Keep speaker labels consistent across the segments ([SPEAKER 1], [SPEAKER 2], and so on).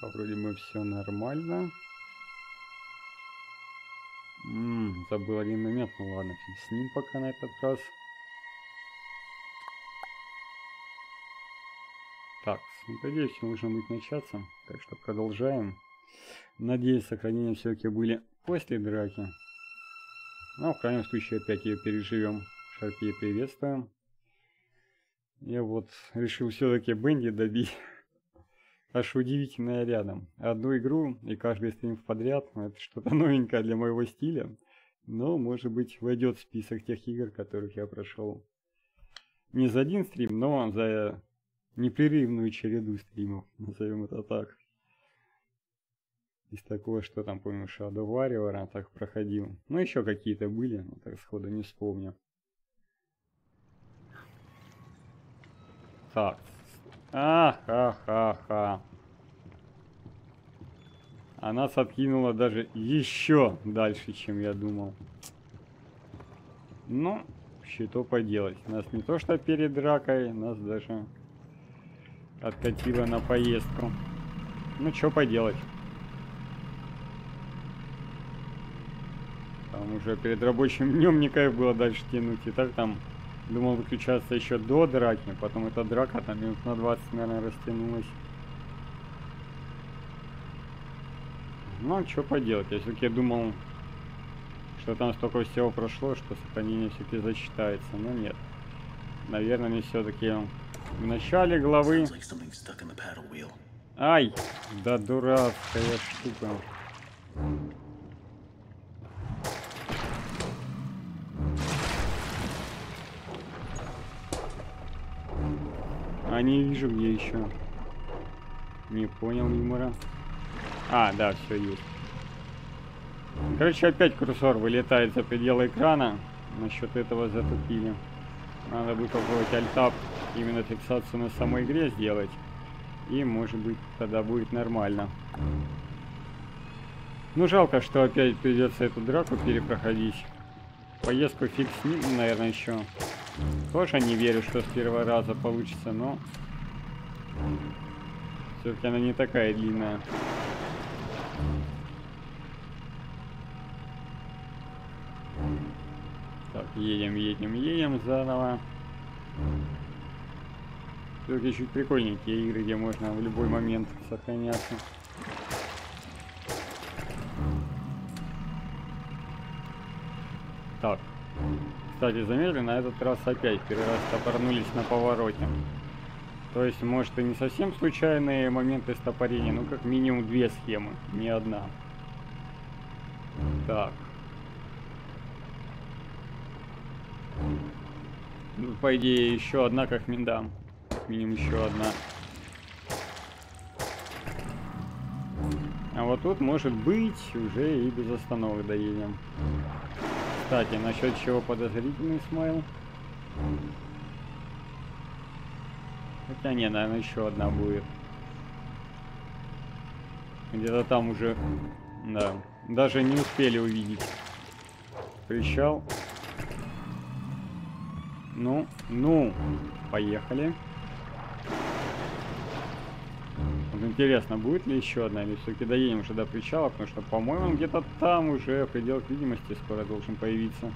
[SPEAKER 1] Пока вроде бы все нормально. М -м, забыл один момент, ну ладно, с ним пока на этот раз. Так, надеюсь, нужно будет начаться, так что продолжаем. Надеюсь, сохранения все-таки были после драки. Но в крайнем случае опять ее переживем. Шарпей приветствуем. Я вот решил все-таки Бенди добить. Аж удивительное рядом. Одну игру и каждый стрим подряд. Это что-то новенькое для моего стиля. Но, может быть, войдет в список тех игр, которых я прошел. Не за один стрим, но за непрерывную череду стримов, назовем это так. Из такого, что там, помню, Shadow Warrior так проходил. Ну, еще какие-то были, но так сходу не вспомню. Так. А-ха-ха-ха. Она откинула даже еще дальше, чем я думал. Ну, что поделать. Нас не то что перед дракой, нас даже откатило на поездку. Ну, что поделать. Там уже перед рабочим днем не кайф было дальше тянуть. И так там думал выключаться еще до драки. Потом эта драка там минут на 20, наверное, растянулась. Ну, а что поделать. Я все-таки думал, что там столько всего прошло, что сохранение все-таки зачитается. Но нет. Наверное, мне все-таки в начале главы... Ай! Да дурацкая штука. А не вижу где еще. Не понял юмора. А, да, все есть. Короче, опять курсор вылетает за пределы экрана. Насчет этого затупили. Надо будет попробовать альтап именно фиксацию на самой игре сделать. И может быть тогда будет нормально. Ну жалко, что опять придется эту драку перепроходить. Поездку фиг с ним, наверное, еще. Тоже не верю, что с первого раза получится, но... Все-таки она не такая длинная. Так, едем, едем, едем заново. Все-таки чуть прикольненькие игры, где можно в любой момент сохраняться. Так. Кстати, заметили, на этот раз опять первый раз топорнулись на повороте. То есть, может, и не совсем случайные моменты стопорения, но как минимум две схемы, не одна. Так. Ну, по идее, еще одна как миндам. Как минимум еще одна. А вот тут, может быть, уже и без остановок доедем. Кстати, насчет чего подозрительный смайл? Хотя не, наверное, еще одна будет. Где-то там уже... Да. Даже не успели увидеть. Причал. Ну, ну, поехали. Вот интересно, будет ли еще одна, или все-таки доедем уже до причала, потому что, по-моему, где-то там уже в пределах видимости скоро должен появиться.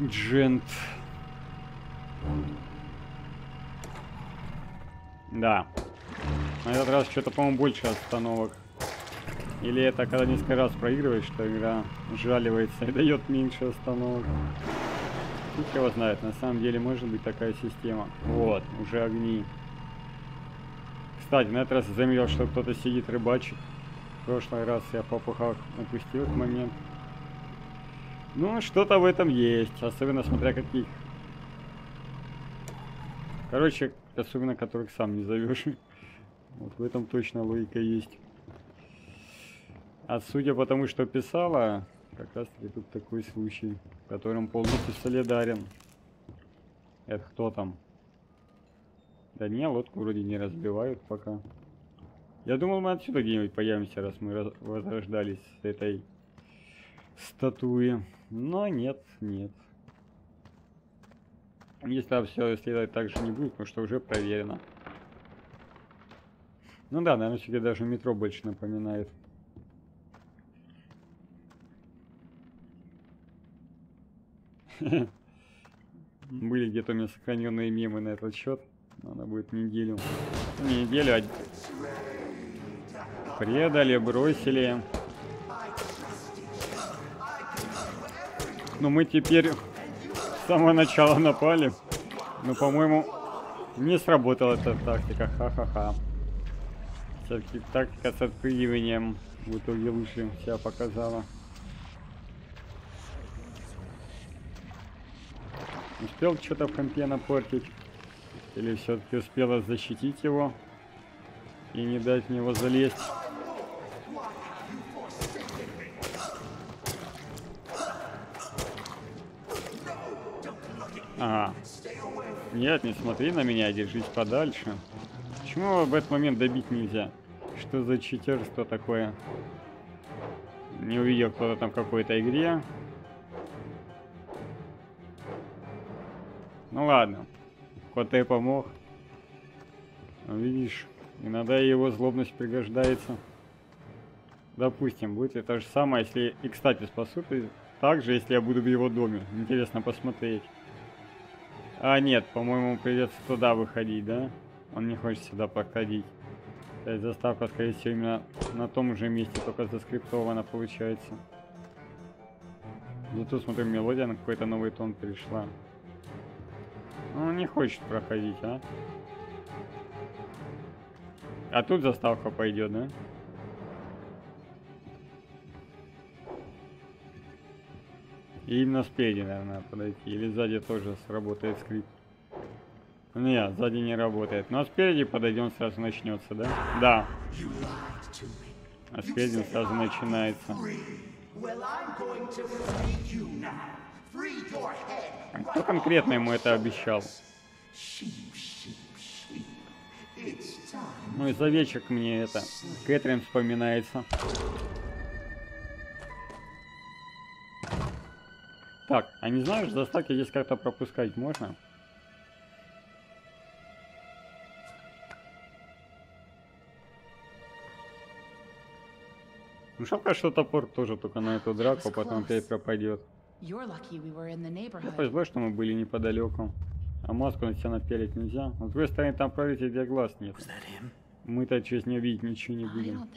[SPEAKER 1] Джент. Да. На этот раз что-то, по-моему, больше остановок. Или это когда несколько раз проигрываешь, что игра жаливается и дает меньше остановок. Фиг его знает, на самом деле может быть такая система. Вот, уже огни. Кстати, на этот раз заметил, что кто-то сидит рыбачит. В прошлый раз я в попухах упустил момент. Ну, что-то в этом есть, особенно смотря каких. Короче, особенно которых сам не зовешь. Вот в этом точно логика есть. А судя по тому, что писала, как раз таки тут такой случай, в котором полностью солидарен. Это кто там? Да не, лодку вроде не разбивают пока. Я думал, мы отсюда где-нибудь появимся, раз мы возрождались с этой статуи. Но нет, нет. Если все следовать так же не будет, потому что уже проверено. Ну да, наверное, все-таки даже метро больше напоминает. Были где-то у меня сохраненные мемы на этот счет. Надо будет неделю. Не неделю, а... Предали, бросили. Но мы теперь с самого начала напали. Но, по-моему, не сработала эта тактика. Ха-ха-ха. Все-таки тактика с отпрыгиванием в итоге лучше себя показала. Успел что-то в компе напортить? Или все-таки успела защитить его и не дать в него залезть? Ага. Нет, не смотри на меня, держись подальше. Почему в этот момент добить нельзя? Что за читерство такое? Не увидел кто-то там в какой-то игре. Ну ладно. Хоть ты помог. Ну, видишь, иногда его злобность пригождается. Допустим, будет ли то же самое, если... И, кстати, спасут и так же, если я буду в его доме. Интересно посмотреть. А, нет, по-моему, придется туда выходить, да? Он не хочет сюда подходить. То есть заставка, скорее всего, именно на том же месте, только заскриптована получается. Зато, смотрю, мелодия на какой-то новый тон перешла. Ну, не хочет проходить, а? А тут заставка пойдет, да? И именно спереди, наверное, подойти. Или сзади тоже сработает скрипт. Нет, сзади не работает. Но спереди подойдем, сразу начнется, да? Да. А спереди сразу начинается. Кто конкретно ему это обещал? Ну из овечек мне это Кэтрин вспоминается. Так, а не знаешь, заставки здесь как-то пропускать можно? Ну шапка, что топор тоже только на эту драку, потом опять пропадет. Ну, повезло, что мы были неподалеку. А маску на себя напялить нельзя. А с другой стороны, там прорытия где глаз нет. Мы-то через нее видеть ничего не будем.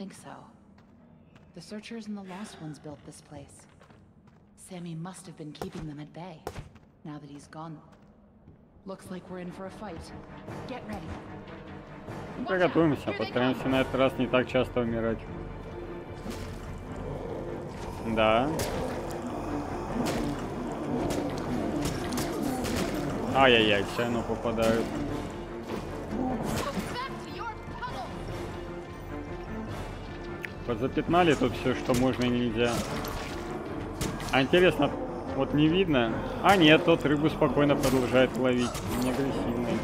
[SPEAKER 1] The searchers and the lost ones built this place. Sammy must have been keeping them at bay. Now that he's gone. Looks like we're in for a fight. Get ready. Приготовимся, постараемся на этот раз не так часто умирать. Да. Ай-яй-яй, все равно попадают. Запятнали тут все, что можно и нельзя. А интересно, вот не видно. А нет, тот рыбу спокойно продолжает ловить. Не агрессивный.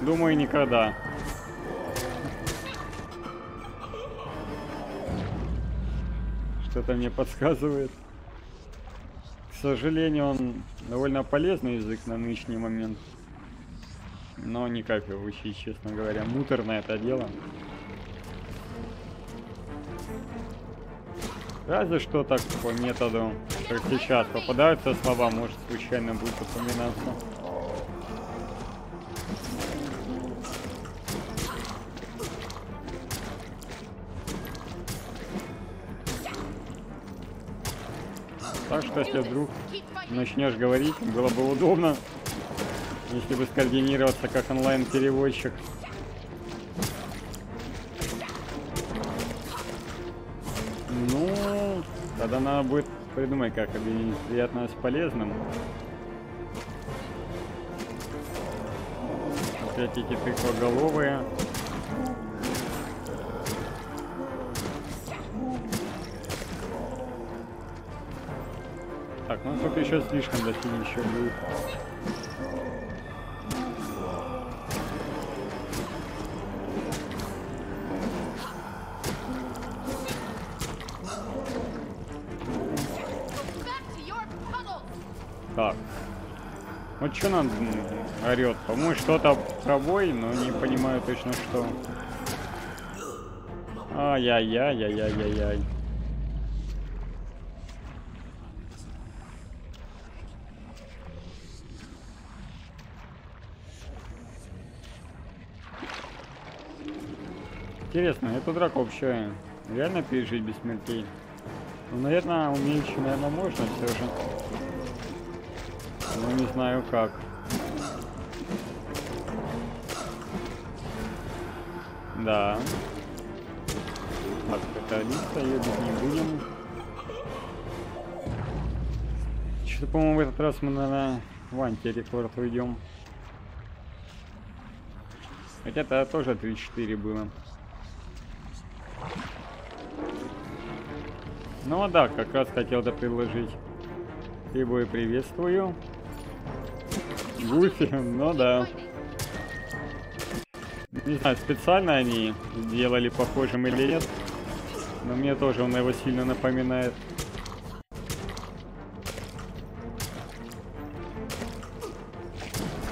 [SPEAKER 1] Думаю, никогда. Что-то мне подсказывает. Сожалению, он довольно полезный язык на нынешний момент. Но никак его учить, честно говоря. Муторно это дело. Разве что так по методу, как сейчас попадаются слова, может случайно будет упоминаться. Если вдруг начнешь говорить, было бы удобно, если бы скоординироваться как онлайн-переводчик. Тогда надо будет придумать, как объединить приятное с полезным. Опять эти тыквоголовые. Так, ну тут еще слишком до еще будет. Так. Вот что нам орет. По-моему, что-то пробой, но не понимаю точно что. Ай-яй-яй-яй-яй-яй. Интересно, эту драку вообще реально пережить без смертей? Ну, наверное, умеючи, наверное, можно все же. Но не знаю как. Да. Так, Алиса, ее не будем. Что-то, по-моему, в этот раз мы, наверное, в антирекорд уйдем. Хотя это тоже 3-4 было. Ну да, как раз хотел это предложить. Требую приветствую. Гуфи, ну да. Не знаю, специально они делали похожим или нет. Но мне тоже он его сильно напоминает.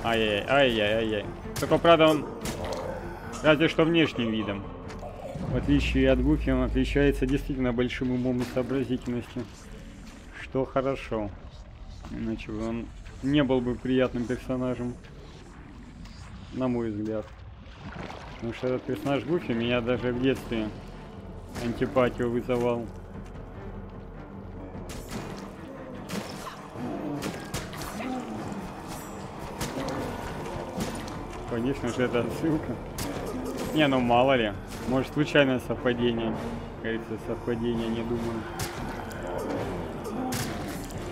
[SPEAKER 1] Ай-яй, ай-яй, ай Только, правда, он разве что внешним видом. В отличие от Гуфи, он отличается действительно большим умом и сообразительностью. Что хорошо. Иначе бы он не был бы приятным персонажем. На мой взгляд. Потому что этот персонаж Гуфи меня даже в детстве антипатию вызывал. Конечно же, это отсылка. Не, ну мало ли. Может, случайное совпадение. Кажется, совпадение, не думаю.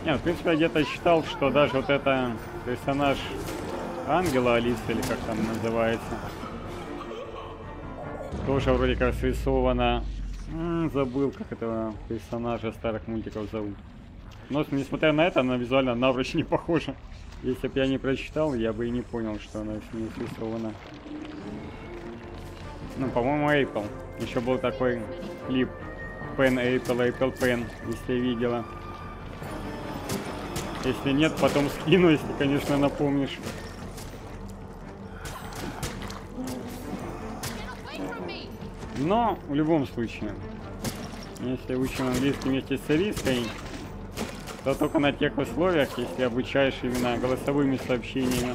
[SPEAKER 1] Не, в принципе, я где-то считал, что даже вот это персонаж Ангела Алисы, или как там называется, тоже вроде как срисовано. М -м, забыл, как этого персонажа старых мультиков зовут. Но, несмотря на это, она визуально наврачь не похожа. Если бы я не прочитал, я бы и не понял, что она с ней срисована. Ну, по-моему, Apple. Еще был такой клип Pen Apple, Apple Pen, если видела. Если нет, потом скину, если, конечно, напомнишь. Но, в любом случае, если учим английский вместе с Алиской, то только на тех условиях, если обучаешь именно голосовыми сообщениями.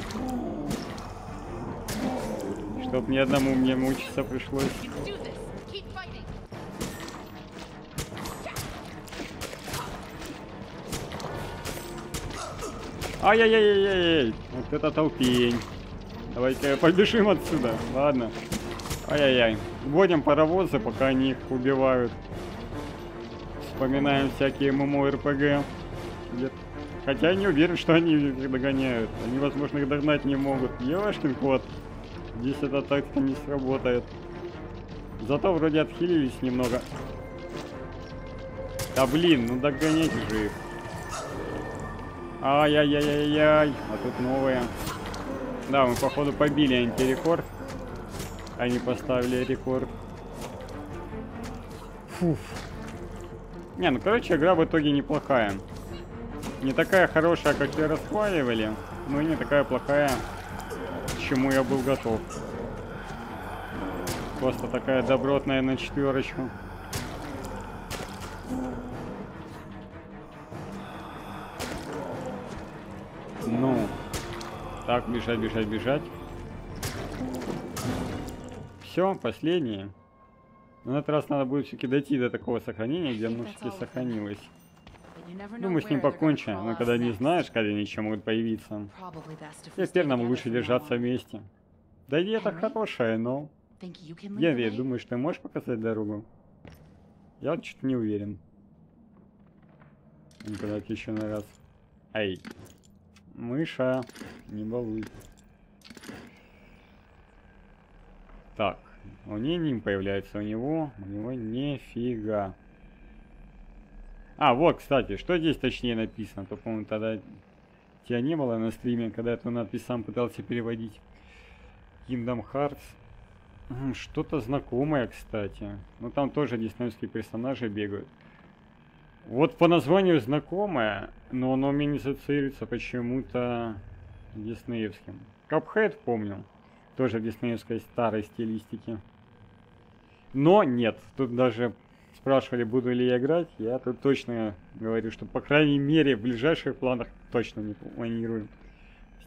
[SPEAKER 1] Чтоб ни одному мне мучиться пришлось. Ай-яй-яй-яй-яй! Вот это толпень. Давайте побежим отсюда. Ладно. Ай-яй-яй. Вводим паровозы, пока они их убивают. Вспоминаем всякие ММО-РПГ. Хотя я не уверен, что они их догоняют. Они, возможно, их догнать не могут. Ёшкин кот. Здесь эта тактика не сработает. Зато вроде отхилились немного. Да блин, ну догоняйте же их. Ай-яй-яй-яй-яй. А тут новые. Да, мы походу побили антирекорд. Они поставили рекорд. Фуф. Не, ну короче, игра в итоге неплохая. Не такая хорошая, как ее расхваливали, но и не такая плохая, чему я был готов. Просто такая добротная на четверочку. Ну, так, бежать, бежать, бежать. Все, последнее. На этот раз надо будет все-таки дойти до такого сохранения, где оно все-таки сохранилось. Думаю, с ним покончено, но когда не знаешь, когда они еще могут появиться. Теперь нам лучше держаться вместе. Да идея это хорошая, но... Генри, думаешь, ты можешь показать дорогу? Я что-то не уверен. Давайте еще на раз. Эй. Мыша. Не балуй. Так. У нее ним появляется, у него... У него нифига. А, вот, кстати, что здесь точнее написано? То, по-моему, тогда тебя не было на стриме, когда эту надпись сам пытался переводить. Kingdom Hearts. Что-то знакомое, кстати. Но там тоже диснеевские персонажи бегают. Вот по названию знакомое, но оно мне не ассоциируется почему-то диснеевским. Cuphead помню. Тоже в диснеевской старой стилистике. Но нет, тут даже спрашивали, буду ли я играть. Я тут точно говорю, что по крайней мере в ближайших планах точно не планирую.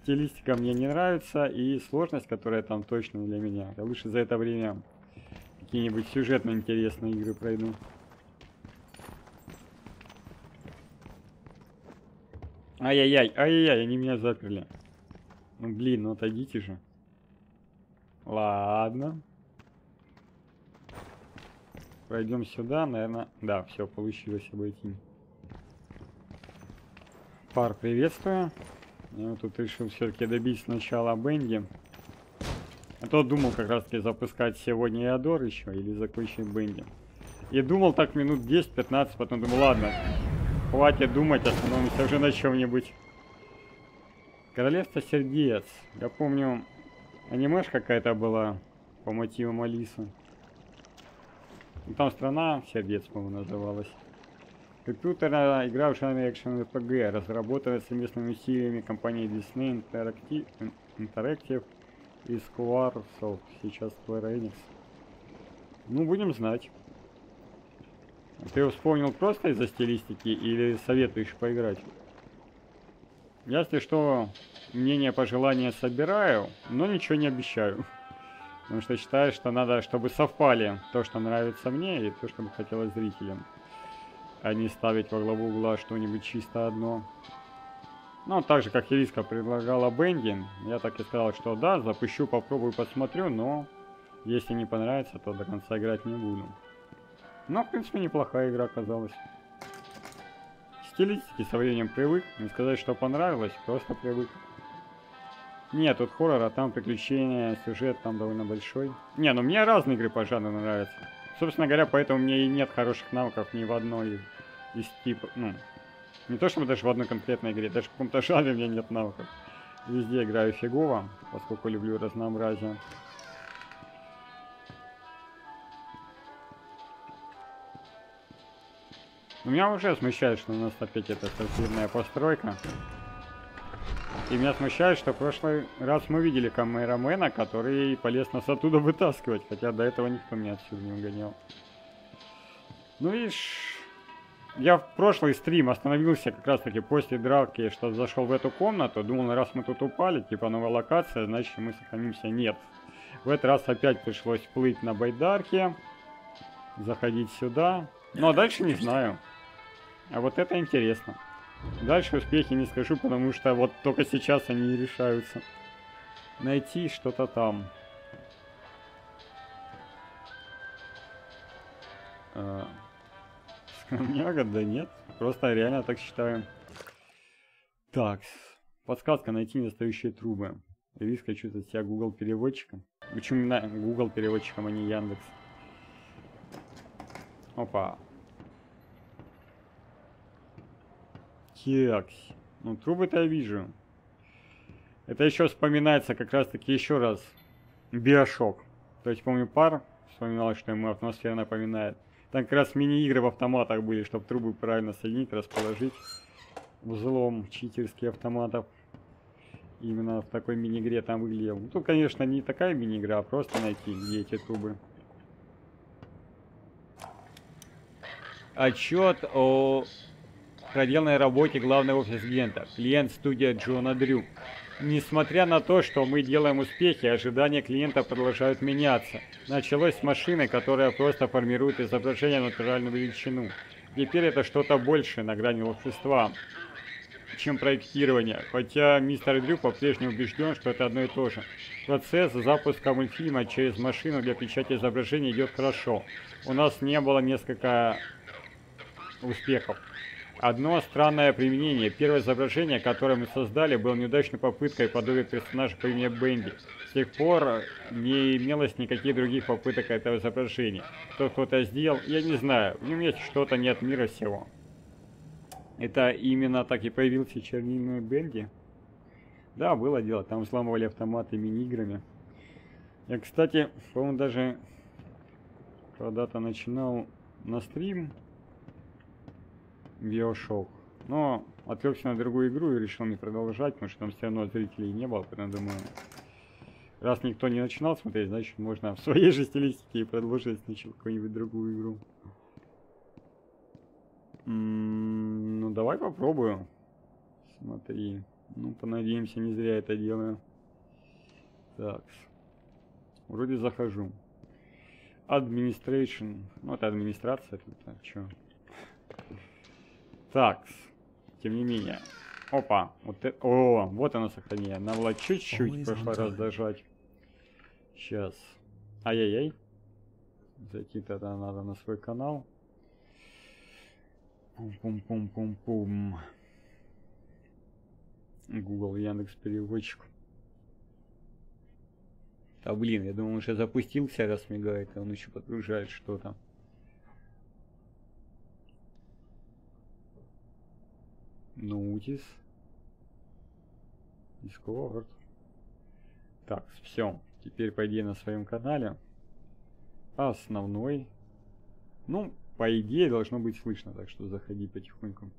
[SPEAKER 1] Стилистика мне не нравится и сложность, которая там точно для меня. Я лучше за это время какие-нибудь сюжетно интересные игры пройду. Ай-яй-яй, ай-яй-яй, они меня заперли. Ну блин, ну отойдите же. Ладно. Пройдем сюда, наверное. Да, все, получилось обойти. Пар, приветствую. Я тут решил все-таки добить сначала Бенди. А то думал как раз таки запускать сегодня Иодор еще или закончить Бенди. И думал так минут 10-15, потом думал, ладно, хватит думать, остановимся уже на чем-нибудь. Королевство сердец. Я помню, анимеш какая-то была по мотивам Алисы. Ну, там страна сердец, по-моему, называлась. Компьютерная игра в жанре экшен RPG, разработанная совместными усилиями компании Disney Interactive, Interactive и Squaresoft, сейчас Square Enix. Ну, будем знать. Ты вспомнил просто из-за стилистики или советуешь поиграть? Если что, мнение, пожелания собираю, но ничего не обещаю. Потому что считаю, что надо, чтобы совпали то, что нравится мне, и то, что бы хотелось зрителям а не ставить во главу угла что-нибудь чисто одно. Ну, так же, как Ириска предлагала Бенди, я так и сказал, что да, запущу, попробую, посмотрю, но если не понравится, то до конца играть не буду. Но, в принципе, неплохая игра оказалась. Стилистики со временем привык, не сказать, что понравилось, просто привык. Нет, тут хоррор, а там приключения, сюжет там довольно большой. Не, ну мне разные игры по жанру нравятся. Собственно говоря, поэтому мне и нет хороших навыков ни в одной из типа, ну, не то чтобы даже в одной конкретной игре, даже в каком-то жанре у меня нет навыков. Везде играю фигово, поскольку люблю разнообразие. Но меня уже смущает, что у нас опять эта сортирная постройка. И меня смущает, что в прошлый раз мы видели камерамена, который полез нас оттуда вытаскивать, хотя до этого никто меня отсюда не угонял. Ну видишь, я в прошлый стрим остановился как раз таки после драки, что зашел в эту комнату. Думал, раз мы тут упали, типа новая локация, значит мы сохранимся. Нет. В этот раз опять пришлось плыть на байдарке. Заходить сюда. Ну а дальше не знаю. А вот это интересно. Дальше успехи не скажу, потому что вот только сейчас они решаются. Найти что-то там. А, Скромняга, да нет. Просто реально так считаю. Так, подсказка найти недостающие трубы. Риска чувствовать себя Google переводчиком. Почему именно Google переводчиком, а не Яндекс? Опа. Кекс. Ну, трубы-то я вижу. Это еще вспоминается как раз-таки еще раз Биошок. То есть, помню, пар вспоминал, что ему атмосфера напоминает. Там как раз мини-игры в автоматах были, чтобы трубы правильно соединить, расположить. Взлом читерских автоматов. Именно в такой мини-игре там выглядел. Ну, тут, конечно, не такая мини-игра, а просто найти, где эти трубы. Отчет о проделанной работе главного офис клиента. Клиент студия Джона Дрю. Несмотря на то, что мы делаем успехи, ожидания клиента продолжают меняться. Началось с машины, которая просто формирует изображение натуральную величину. Теперь это что-то большее на грани волшебства, чем проектирование. Хотя мистер Дрю по-прежнему убежден, что это одно и то же. Процесс запуска мультфильма через машину для печати изображения идет хорошо. У нас не было несколько успехов. Одно странное применение. Первое изображение, которое мы создали, было неудачной попыткой подобия персонажа по имени Бенди. С тех пор не имелось никаких других попыток этого изображения. Кто кто-то сделал, я не знаю. В нем есть что-то не от мира сего. Это именно так и появился чернильный Бенди? Да, было дело. Там взламывали автоматы мини-играми. Я, кстати, по-моему, даже когда-то начинал на стрим Биошок. Но отвлекся на другую игру и решил не продолжать, потому что там все равно зрителей не было, поэтому думаю, Раз никто не начинал смотреть, значит можно в своей же стилистике и продолжить сначала какую-нибудь другую игру. М -м ну давай попробую. Смотри. Ну, понадеемся, не зря это делаю. Так. Вроде захожу. Administration. Ну, это администрация тут, а чё? Так. Тем не менее. Опа. Вот это... О, вот оно сохранение. Надо было чуть-чуть в прошлый раз дожать. Сейчас. Ай-яй-яй. Зайти тогда надо на свой канал. Пум-пум-пум-пум-пум. Google Яндекс переводчик. А блин, я думал, уже запустился, раз мигает, а он еще подгружает что-то. Нутис. Discord. Так, все. Теперь по идее на своем канале. Основной. Ну, по идее должно быть слышно, так что заходи потихоньку.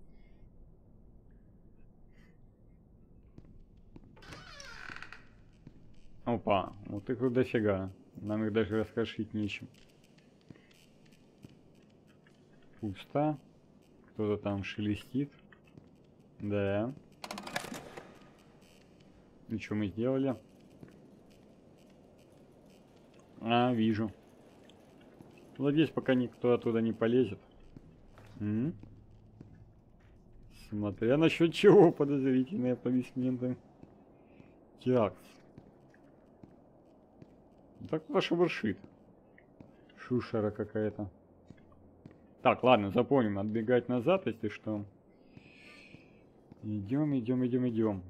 [SPEAKER 1] Опа, вот их дофига. Нам их даже раскрошить нечем. Пусто. Кто-то там шелестит. Да. И что мы сделали? А, вижу. Надеюсь, пока никто оттуда не полезет. М -м? Смотря насчет чего подозрительные аплодисменты. Так. Так кто шебуршит. Шушера какая-то. Так, ладно, запомним. Отбегать назад, если что. Идем, идем, идем, идем.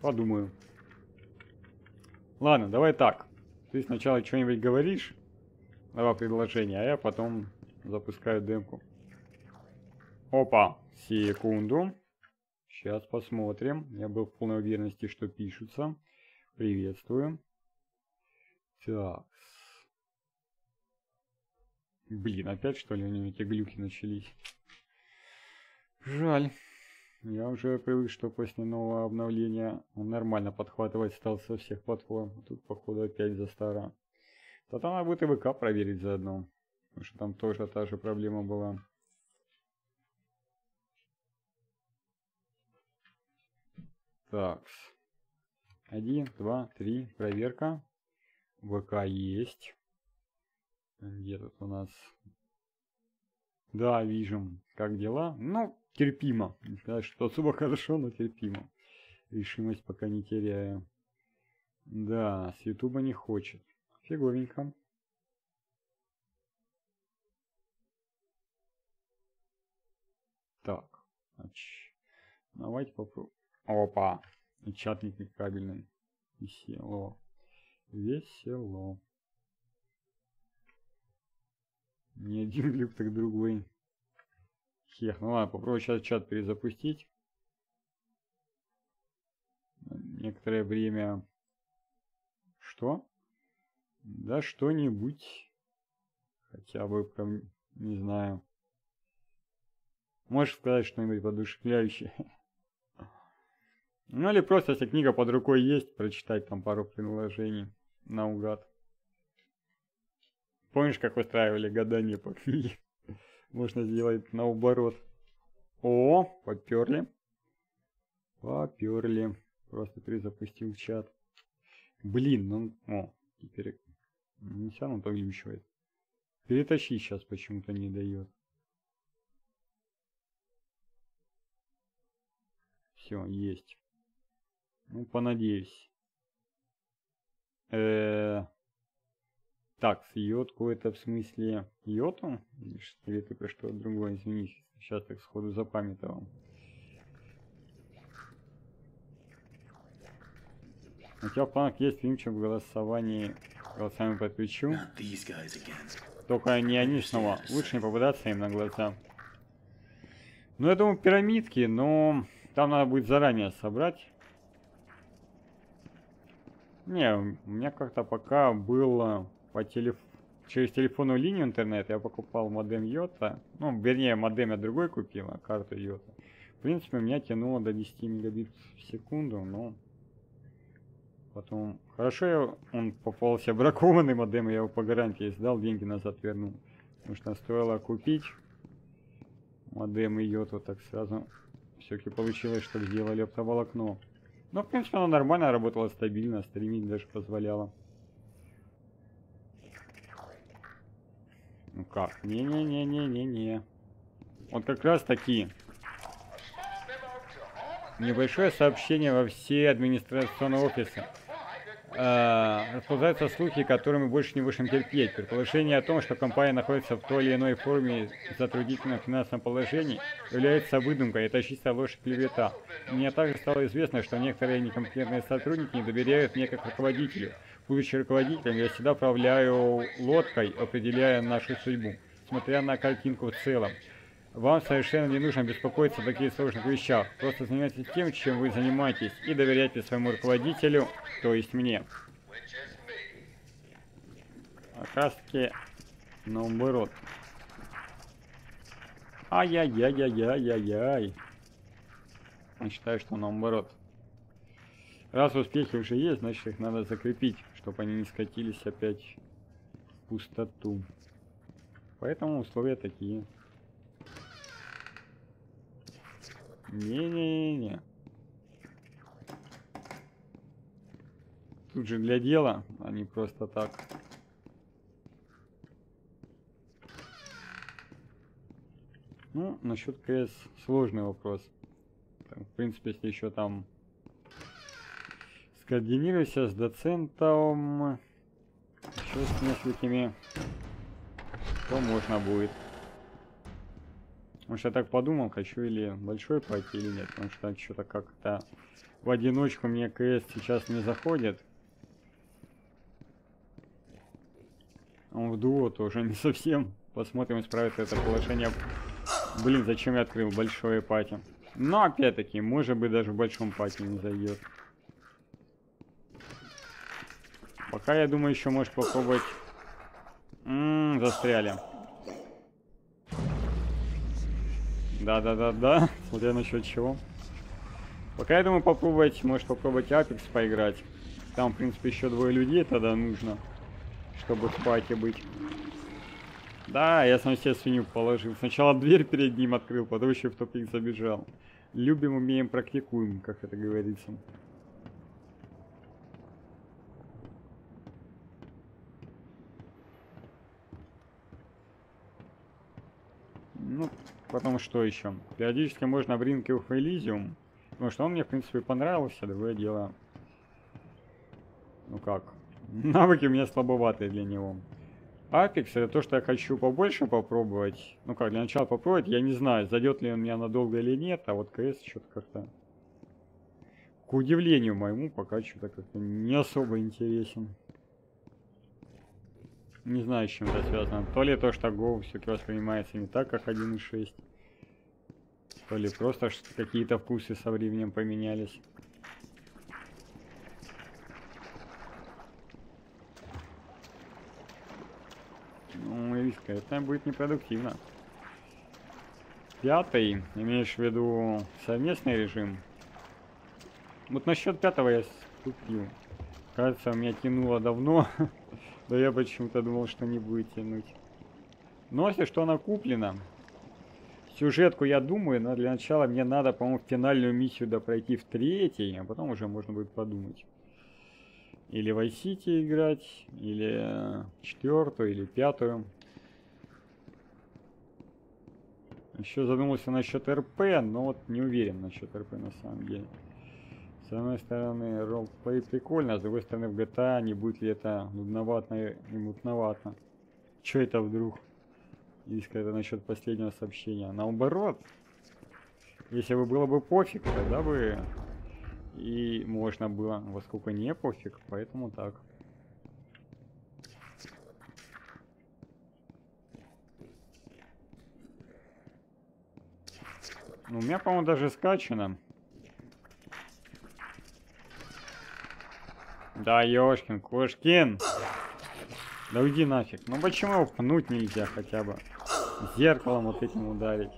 [SPEAKER 1] Подумаю. Ладно, давай так. Ты сначала что-нибудь говоришь, давай предложение, а я потом запускаю демку. Опа, секунду. Сейчас посмотрим. Я был в полной уверенности, что пишутся. Приветствую. Так. Блин, опять что ли у него эти глюки начались? Жаль. Я уже привык, что после нового обновления он нормально подхватывать стал со всех платформ. Тут, походу, опять за старо. Тогда надо будет и ВК проверить заодно. Потому что там тоже та же проблема была. Так. Один, два, три. Проверка. ВК есть. Где тут у нас? Да, вижу. Как дела? Ну, терпимо. Не сказать, что особо хорошо, но терпимо. Решимость пока не теряю. Да, с Ютуба не хочет. Фиговенько. Так. Давайте попробуем. Опа. Чатник кабельный. Весело. Весело. Не один люк, так другой. Хех, ну ладно, попробую сейчас чат перезапустить. Некоторое время... Что? Да что-нибудь. Хотя бы, прям, не знаю. Можешь сказать что-нибудь подушевляющее? Ну или просто, если книга под рукой есть, прочитать там пару предложений наугад. Помнишь, как устраивали гадание по книге? Можно сделать наоборот. О, поперли. Поперли. Просто перезапустил чат. Блин, ну... О, теперь... Не все равно то глючивает. Перетащить сейчас почему-то не дает. Все, есть. Ну, понадеюсь. -э так, с йодку это в смысле йоту? Или только что другое, извините. Сейчас так сходу запамятовал. У тебя в планах есть фильмчик в голосовании голосами подключу. Только не они снова. Лучше не попадаться им на глаза. Ну, я думаю, пирамидки, но там надо будет заранее собрать. Не, у меня как-то пока было по телеф... через телефонную линию интернет я покупал модем Йота. Ну, вернее, модем я другой купил, а карту Йота. принципе, меня тянуло до 10 мегабит в секунду, но потом... Хорошо, я... он попался бракованный модем, я его по гарантии сдал, деньги назад вернул. Потому что стоило купить модем и йоту, так сразу все-таки получилось, что сделали оптоволокно. Но, в принципе, оно нормально работало, стабильно, стримить даже позволяло. Ну как? Не-не-не-не-не-не. Вот как раз таки. Небольшое сообщение во все администрационные офисы. Э, расползаются слухи, которые мы больше не можем терпеть. Предположение о том, что компания находится в той или иной форме затруднительном финансовом положении, является выдумкой. Это чистая ложь клевета. Мне также стало известно, что некоторые некомпетентные сотрудники не доверяют мне как руководителю. Будучи руководителем, я всегда управляю лодкой, определяя нашу судьбу, смотря на картинку в целом. Вам совершенно не нужно беспокоиться о таких сложных вещах. Просто занимайтесь тем, чем вы занимаетесь, и доверяйте своему руководителю, то есть мне. Оказки наоборот. Ай-яй-яй-яй-яй-яй-яй. Я считаю, что наоборот. Раз успехи уже есть, значит их надо закрепить, чтобы они не скатились опять в пустоту. Поэтому условия такие. Не-не-не. Тут же для дела, а не просто так. Ну, насчет КС сложный вопрос. В принципе, если еще там скоординируйся с доцентом, еще с несколькими, то можно будет. Потому я так подумал, хочу или большой пойти или нет. Потому что что-то как-то в одиночку мне КС сейчас не заходит. Он в дуо тоже не совсем. Посмотрим, исправит это положение. Блин, зачем я открыл большое пати? Но опять-таки, может быть даже в большом пати не зайдет. Пока я думаю, еще можешь попробовать. М -м, застряли. Да-да-да-да, смотря насчет чего. Пока я думаю попробовать, может попробовать Apex поиграть. Там, в принципе, еще двое людей тогда нужно, чтобы в пати быть. Да, я сам себе свинью положил. Сначала дверь перед ним открыл, потом еще в топик забежал. Любим, умеем, практикуем, как это говорится. Ну, Потом что еще? Периодически можно в ринке в Elysium. Потому что он мне, в принципе, понравился. Другое дело. Ну как? Навыки у меня слабоватые для него. Apex это то, что я хочу побольше попробовать. Ну как, для начала попробовать. Я не знаю, зайдет ли он меня надолго или нет. А вот КС что-то как-то... К удивлению моему, пока что-то как-то не особо интересен. Не знаю, с чем это связано. То ли то, что Go все-таки воспринимается не так, как 1.6. То ли просто какие-то вкусы со временем поменялись. Ну, риска, это будет непродуктивно. Пятый, имеешь в виду совместный режим? Вот насчет пятого я ступил. Кажется, меня тянуло давно. Да я почему-то думал, что не будет тянуть. Но если что она куплена, сюжетку я думаю, но для начала мне надо, по-моему, финальную миссию допройти в третьей, а потом уже можно будет подумать. Или в играть, или четвертую, или пятую. Еще задумался насчет РП, но вот не уверен насчет РП на самом деле. С одной стороны, роллплей прикольно, а с другой стороны, в GTA не будет ли это нудновато и мутновато. Че это вдруг? Есть какая-то насчет последнего сообщения. Наоборот, если бы было бы пофиг, тогда бы и можно было, во сколько не пофиг, поэтому так. Ну, у меня, по-моему, даже скачано. Да, ёшкин, кошкин. Да уйди нафиг. Ну почему его пнуть нельзя хотя бы? Зеркалом вот этим ударить.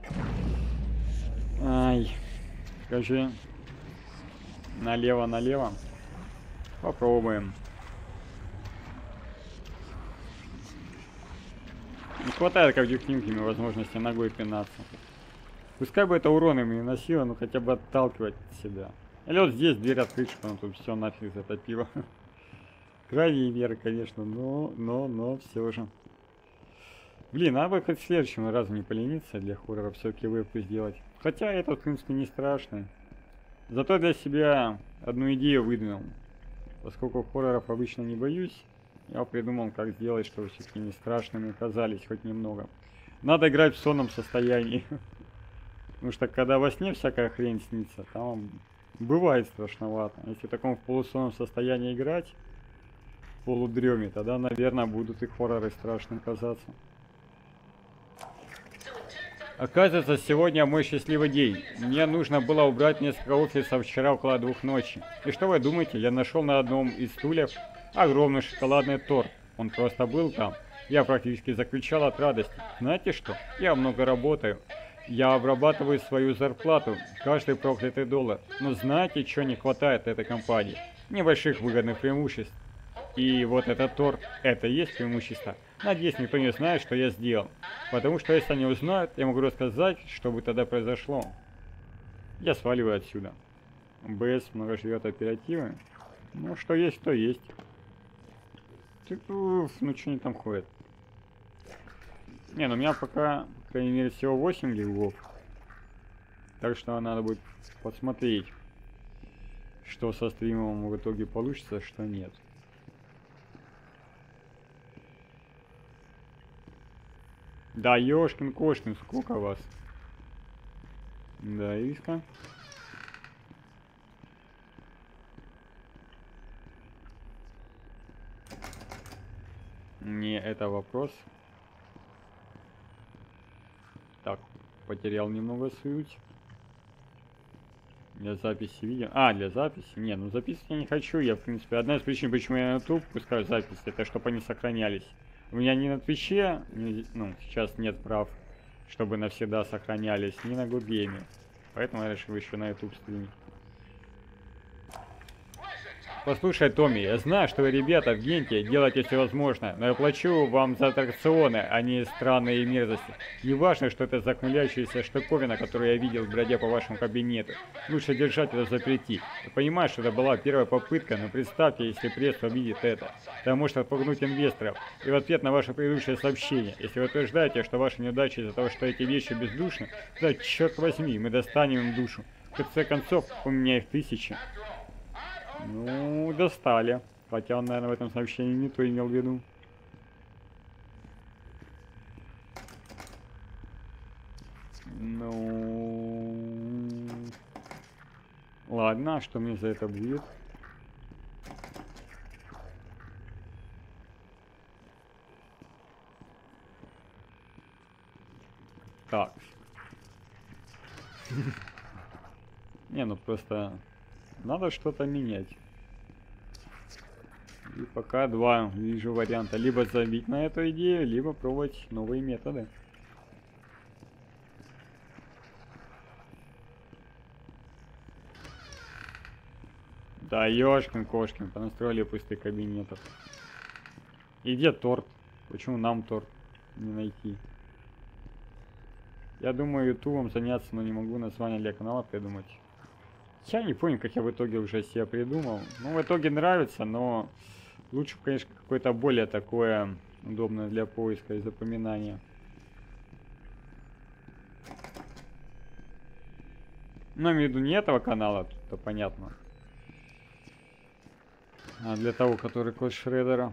[SPEAKER 1] Ай. Скажи. Налево, налево. Попробуем. Не хватает, как дюхнимками, возможности ногой пинаться. Пускай бы это урон им не носило, но хотя бы отталкивать себя. Или вот здесь дверь открыть, что он тут все нафиг затопило. Крайние меры, конечно, но, но, но все же. Блин, надо бы хоть в следующем разу не полениться для хоррора все-таки вебку сделать. Хотя это, в принципе, не страшно. Зато для себя одну идею выдвинул. Поскольку хорроров обычно не боюсь, я придумал, как сделать, чтобы все-таки не страшными казались хоть немного. Надо играть в сонном состоянии. Потому что когда во сне всякая хрень снится, там бывает страшновато. Если в таком полусонном состоянии играть, в полудреме, тогда, наверное, будут и хорроры страшным казаться. Оказывается, сегодня мой счастливый день. Мне нужно было убрать несколько офисов вчера около двух ночи. И что вы думаете, я нашел на одном из стульев огромный шоколадный торт. Он просто был там. Я практически закричал от радости. Знаете что? Я много работаю. Я обрабатываю свою зарплату, каждый проклятый доллар. Но знаете, что не хватает этой компании? Небольших выгодных преимуществ. И вот этот торт, это и есть преимущество. Надеюсь, никто не знает, что я сделал. Потому что если они узнают, я могу рассказать, что бы тогда произошло. Я сваливаю отсюда. БС много живет оперативы. Ну, что есть, то есть. Ну, что они там ходят? Не, ну меня пока крайней мере, всего 8 гигов. Так что надо будет посмотреть, что со стримом в итоге получится, что нет. Да, ёшкин кошкин, сколько вас? Да, Иска. Не это вопрос. Так, потерял немного суть. Для записи видео. А, для записи? Не, ну записывать я не хочу. Я, в принципе, одна из причин, почему я на YouTube пускаю записи, это чтобы они сохранялись. У меня ни на Твиче, ни, ну, сейчас нет прав, чтобы навсегда сохранялись, ни на Гудгейме. Поэтому я решил еще на YouTube стримить. Послушай, Томми, я знаю, что вы, ребята, в Генте делаете все возможное, но я плачу вам за аттракционы, а не странные мерзости. Не важно, что это закмуляющаяся штуковина, которую я видел, бродя по вашему кабинету. Лучше держать это заперти. Я понимаю, что это была первая попытка, но представьте, если пресс увидит это. Это может отпугнуть инвесторов. И в ответ на ваше предыдущее сообщение, если вы утверждаете, что ваши неудачи из-за того, что эти вещи бездушны, то черт возьми, мы достанем им душу. В конце концов, у меня их тысячи. Ну, достали. Хотя он, наверное, в этом сообщении не то имел в виду. Ну... Ладно, а что мне за это будет? Так. Не, ну просто надо что-то менять. И пока два вижу варианта. Либо забить на эту идею, либо пробовать новые методы. Да, ёшкин кошкин, понастроили пустых кабинетов. И где торт? Почему нам торт не найти? Я думаю, ютубом заняться, но не могу название для канала придумать. Я не помню, как я в итоге уже себе придумал. Ну, в итоге нравится, но лучше, конечно, какое-то более такое удобное для поиска и запоминания. Ну, имею в виду не этого канала, то понятно. А для того, который код Шредера.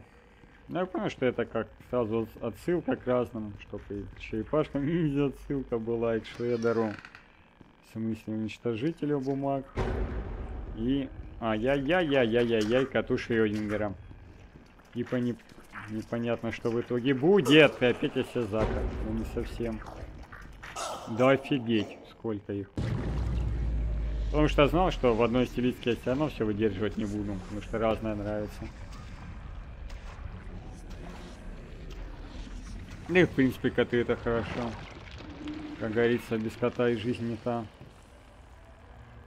[SPEAKER 1] Ну, я понял, что это как сразу отсылка к разным, чтобы и черепашка ниндзя отсылка была и к Шредеру в смысле уничтожителя бумаг. И... Ай-яй-яй-яй-яй-яй, коту Шрёдингера. И по не... непонятно, что в итоге будет. И опять осязака. Ну не совсем. Да офигеть, сколько их. Потому что знал, что в одной стилистике я все равно все выдерживать не буду, потому что разное нравится. Да и в принципе коты это хорошо. Как говорится, без кота и жизнь не та.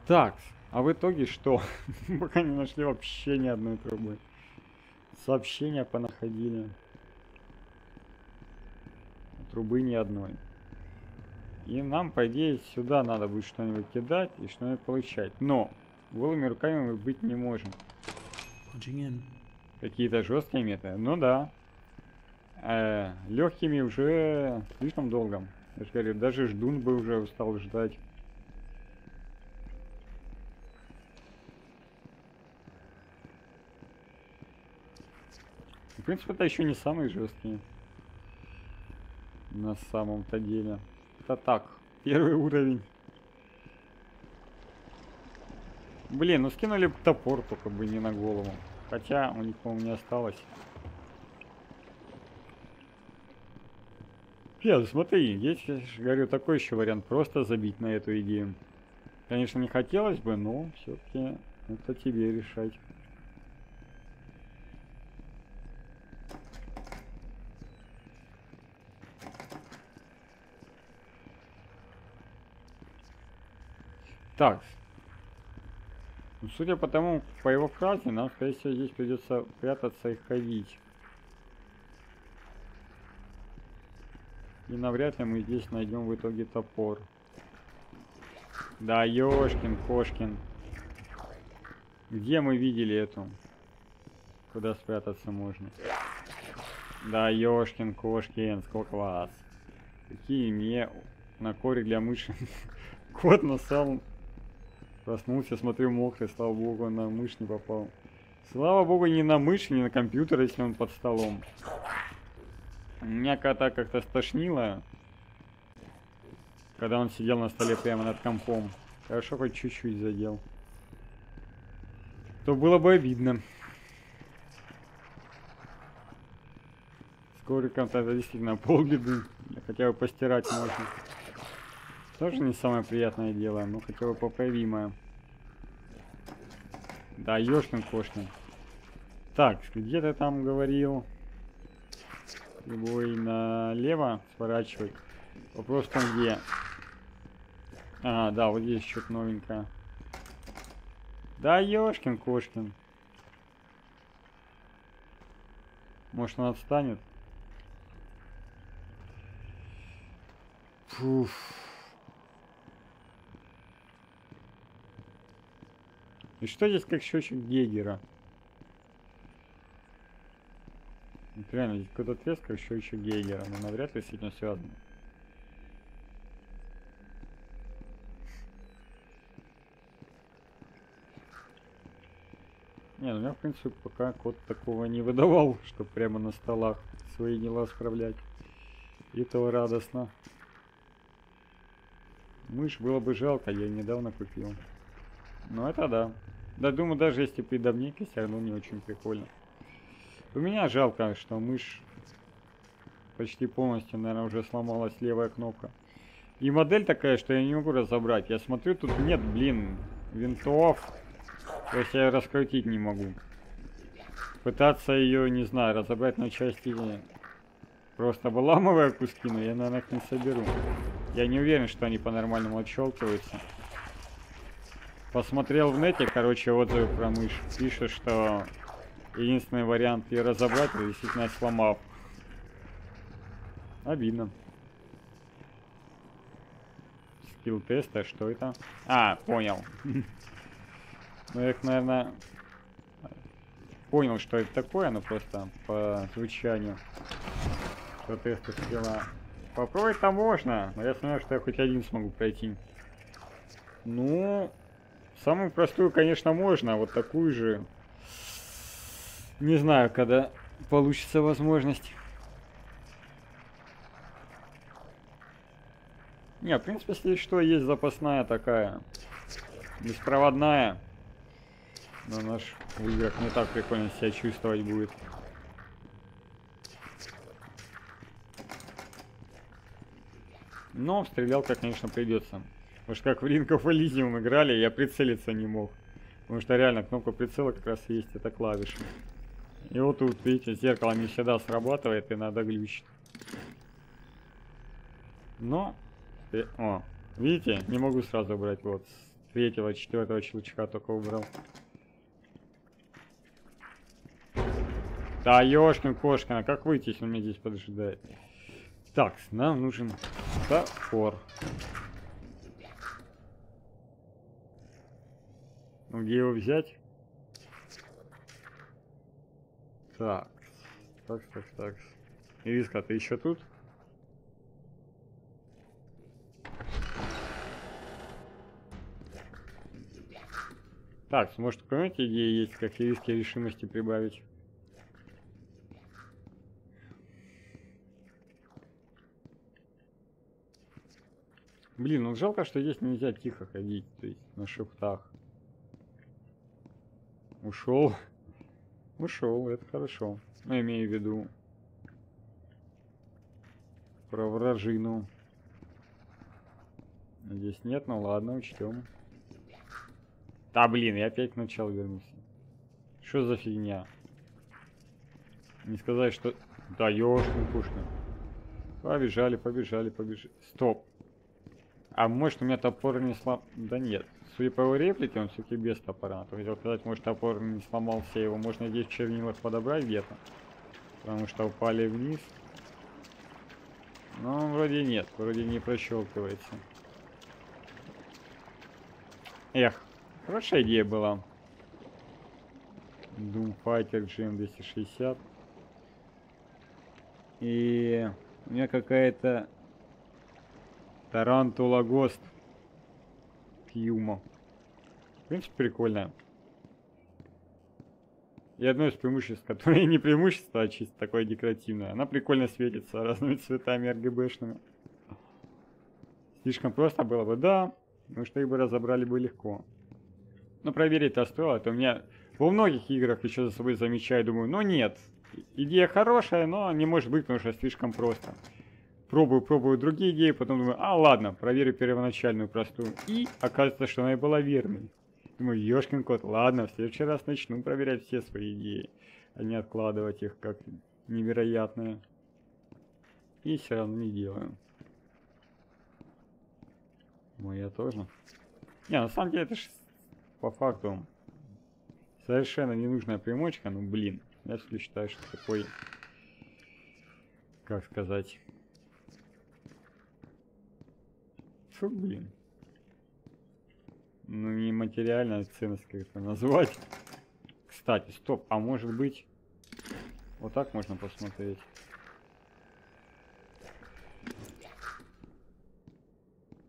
[SPEAKER 1] Так, а в итоге что? Пока не нашли вообще ни одной трубы. Сообщения понаходили. Трубы ни одной. И нам, по идее, сюда надо будет что-нибудь кидать и что-нибудь получать. Но голыми руками мы быть не можем. Какие-то жесткие методы. Ну да. Э, легкими уже слишком долго. Я же говорю, даже ждун бы уже устал ждать. В принципе, это еще не самые жесткие. На самом-то деле. Это так, первый уровень. Блин, ну скинули топор, только бы не на голову. Хотя у них, по-моему, не осталось. Нет, смотри, есть, я же говорю, такой еще вариант. Просто забить на эту идею. Конечно, не хотелось бы, но все-таки это тебе решать. Так. Ну, судя по тому, по его фразе, нам, скорее всего, здесь придется прятаться и ходить. И навряд ли мы здесь найдем в итоге топор. Да, ёшкин, кошкин. Где мы видели эту? Куда спрятаться можно? Да, ёшкин, кошкин, сколько вас? Какие мне на коре для мыши. Кот насал Проснулся, смотрю, мокрый, слава богу, на мышь не попал. Слава богу, не на мышь, не на компьютер, если он под столом. Меня кота как-то стошнило, когда он сидел на столе прямо над компом. Хорошо, хоть чуть-чуть задел. То было бы обидно. С ковриком-то это действительно полбеды. Хотя бы постирать можно. Тоже не самое приятное дело, но хотя бы поправимое. Да, ёшкин кошкин. Так, где ты там говорил? Любой налево сворачивать. Вопрос там где? А, да, вот здесь что-то новенькое. Да, ёшкин кошкин. Может он отстанет? Фуф. И что здесь как счетчик Гейгера? Вот реально, здесь какой-то тест как счетчик Гейгера, но навряд ли с этим. Не, ну у меня в принципе пока код такого не выдавал, чтобы прямо на столах свои дела справлять. И то радостно. Мышь было бы жалко, я недавно купил. Ну это да. Да, думаю, даже если при давнике, все равно не очень прикольно. У меня жалко, что мышь почти полностью, наверное, уже сломалась левая кнопка. И модель такая, что я не могу разобрать. Я смотрю, тут нет, блин, винтов. То есть я раскрутить не могу. Пытаться ее, не знаю, разобрать на части просто выламывая куски, но я, наверное, их не соберу. Я не уверен, что они по-нормальному отщелкиваются. Посмотрел в нете, короче, отзывы про мышь. Пишет, что единственный вариант ее разобрать, действительно сломав. Обидно. Скилл теста, что это? А, понял. Ну, я их, наверное, понял, что это такое, но просто по звучанию. Что тесты скилла. Попробовать-то можно, но я смотрю, что я хоть один смогу пройти. Ну, Самую простую, конечно, можно, а вот такую же... Не знаю, когда получится возможность. Не, в принципе, если что, есть запасная такая. Беспроводная. Но наш в играх не так прикольно себя чувствовать будет. Но стрелялка, конечно, придется. Потому что как в Ring of Elysium играли, я прицелиться не мог. Потому что реально кнопка прицела как раз есть, это клавиша. И вот тут, видите, зеркало не всегда срабатывает и надо глючить. Но... Э, о, видите, не могу сразу брать. Вот, третьего, четвертого щелчка только убрал. Да, ёшкин кошкин, а как выйти, если он меня здесь поджидает? Так, нам нужен топор. Где его взять? Так, так, так, так. Ириска, ты еще тут? Так, может, кого идеи есть, как ириски решимости прибавить? Блин, ну жалко, что здесь нельзя тихо ходить, то есть на шептах. Ушел. Ушел, это хорошо. Ну, имею в виду про вражину. Здесь нет, ну ладно, учтем. Да блин, я опять к началу вернулся. Что за фигня? Не сказать, что... Да ёшкин пушкин. Побежали, побежали, побежали. Стоп. А может у меня топор не слом... Да нет. Его реплике, он все-таки без топора. То хотел сказать, может топор не сломался, его можно здесь чернилах подобрать где-то. Потому что упали вниз. Но вроде нет, вроде не прощелкивается. Эх, хорошая идея была. Doom Fighter GM260. И у меня какая-то Тарантула Гост. Пьюма. В принципе, прикольно. И одно из преимуществ, которое не преимущество, а чисто такое декоративное. Она прикольно светится разными цветами RGB-шными. Слишком просто было бы, да. Потому что их бы разобрали бы легко. Но проверить-то стоило. Это у меня во многих играх еще за собой замечаю, думаю, ну нет. Идея хорошая, но не может быть, потому что слишком просто пробую, пробую другие идеи, потом думаю, а ладно, проверю первоначальную простую. И оказывается, что она и была верной. Думаю, ёшкин кот, ладно, в следующий раз начну проверять все свои идеи, а не откладывать их как невероятные. И все равно не делаю. Моя тоже. Не, на самом деле это ж по факту совершенно ненужная примочка, ну блин. Я считаю, что такой, как сказать, Фу, блин. Ну, не материальная ценность как это назвать. Кстати, стоп, а может быть... Вот так можно посмотреть.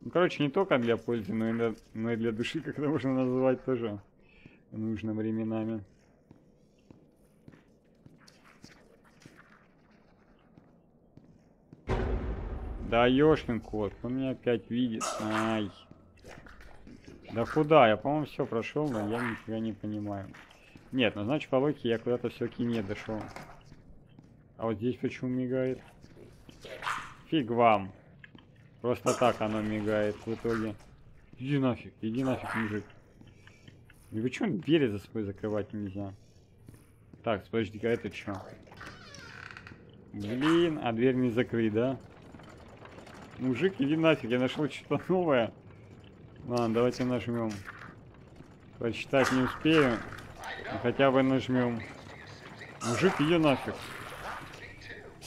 [SPEAKER 1] Ну, короче, не только для пользы, но и для, но и для души, как это можно назвать тоже нужно временами. Да ёшкин кот, он меня опять видит. Ай. Да куда? Я, по-моему, все прошел, но я нифига не понимаю. Нет, ну значит по логике я куда-то все-таки не дошел. А вот здесь почему мигает? Фиг вам. Просто так оно мигает в итоге. Иди нафиг, иди нафиг, мужик. И что, двери за собой закрывать нельзя? Так, подожди-ка, это что? Блин, а дверь не закрыть, да? Мужик, иди нафиг, я нашел что-то новое. Ладно, давайте нажмем. Прочитать не успею. Хотя бы нажмем. Мужик, иди нафиг.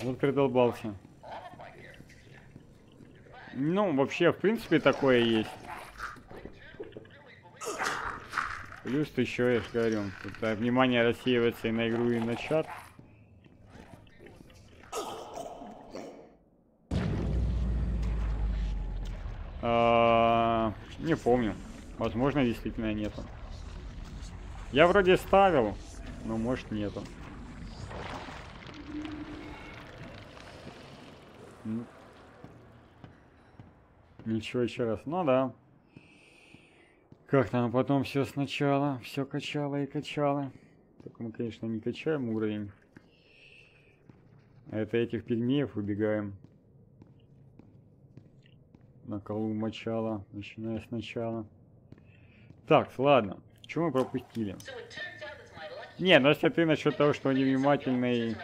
[SPEAKER 1] Вот придолбался. Ну, вообще, в принципе, такое есть. Плюс еще, я же говорю, тут а, внимание рассеивается и на игру, и на чат. А, не помню. Возможно, действительно нету. Я вроде ставил, но может нету. Ничего еще раз. Ну да. Как там потом все сначала. Все качало и качало. Только мы, конечно, не качаем уровень. Это этих пигмеев убегаем на колу мочала, начиная сначала. Так, ладно. Что мы пропустили? Не, ну если ты насчет того, что невнимательный,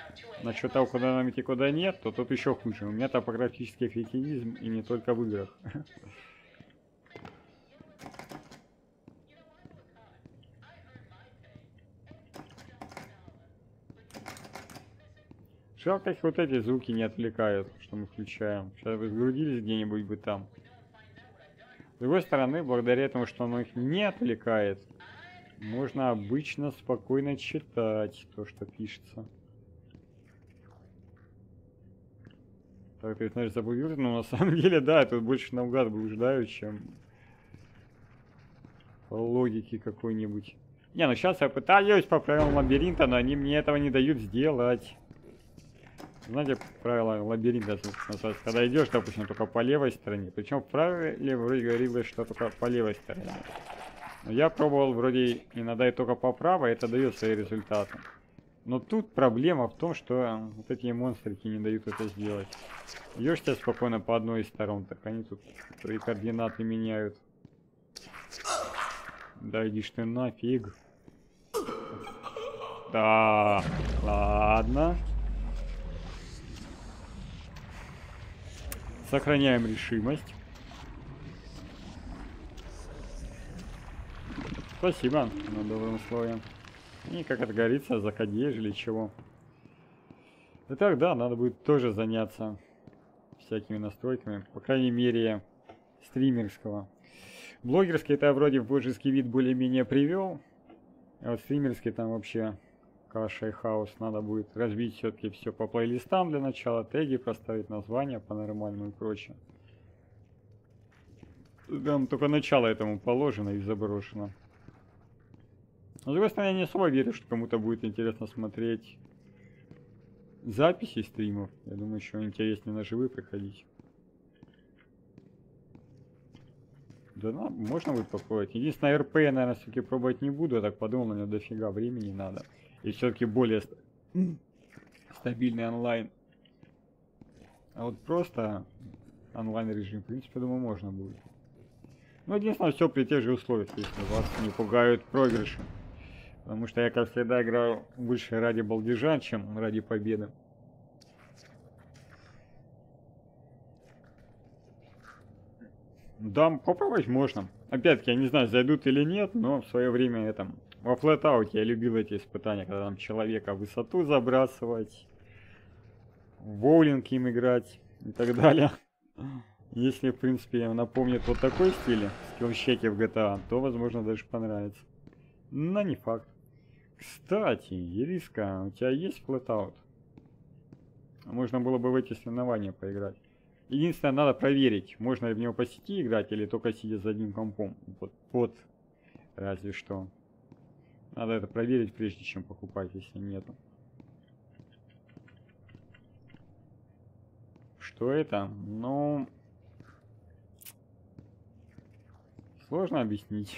[SPEAKER 1] насчет того, куда нам идти, куда нет, то тут еще хуже. У меня топографический кретинизм и не только в играх. Жалко, их вот эти звуки не отвлекают, что мы включаем. Сейчас бы сгрудились где-нибудь бы там. С другой стороны, благодаря этому, что оно их не отвлекает, можно обычно спокойно читать то, что пишется. Так, ты знаешь, заблудился, но на самом деле, да, тут больше наугад блуждаю, чем по логике какой-нибудь. Не, ну сейчас я пытаюсь по правилам лабиринта, но они мне этого не дают сделать. Знаете, правило лабиринта когда идешь, допустим, только по левой стороне. Причем в правиле вроде говорилось, что только по левой стороне. Но я пробовал вроде иногда и только по правой, это дает свои результаты. Но тут проблема в том, что вот эти монстрики не дают это сделать. Тебе спокойно по одной из сторон, так они тут свои координаты меняют. Да идишь ты нафиг. Да, ладно. Сохраняем решимость. Спасибо на добром условием. И как отгорится, закодеешь или чего. Итак, да, надо будет тоже заняться всякими настройками. По крайней мере, стримерского. Блогерский это вроде в божеский вид более-менее привел. А вот стримерский там вообще каша и хаос. Надо будет разбить все-таки все по плейлистам для начала, теги проставить, названия по-нормальному и прочее. Там только начало этому положено и заброшено. Но, с другой стороны, я не особо верю, что кому-то будет интересно смотреть записи стримов. Я думаю, еще интереснее на живые приходить. Да, ну, можно будет попробовать. Единственное, РП я, наверное, все-таки пробовать не буду. Я так подумал, на него дофига времени надо. И все-таки более стабильный онлайн. А вот просто онлайн режим, в принципе, думаю, можно будет. Ну, единственное, все при тех же условиях, если вас не пугают проигрыши. Потому что я, как всегда, играю больше ради балдежа, чем ради победы. Да, попробовать можно. Опять-таки, я не знаю, зайдут или нет, но в свое время это во флетауте я любил эти испытания, когда там человека в высоту забрасывать, в боулинг им играть и так далее. Если, в принципе, напомнит вот такой стиль скиллчеки в GTA, то, возможно, даже понравится. Но не факт. Кстати, Ериска, у тебя есть флетаут? Можно было бы в эти соревнования поиграть. Единственное, надо проверить, можно ли в него по сети играть или только сидя за одним компом. Вот, вот, разве что. Надо это проверить, прежде чем покупать, если нету. Что это? Ну... Сложно объяснить.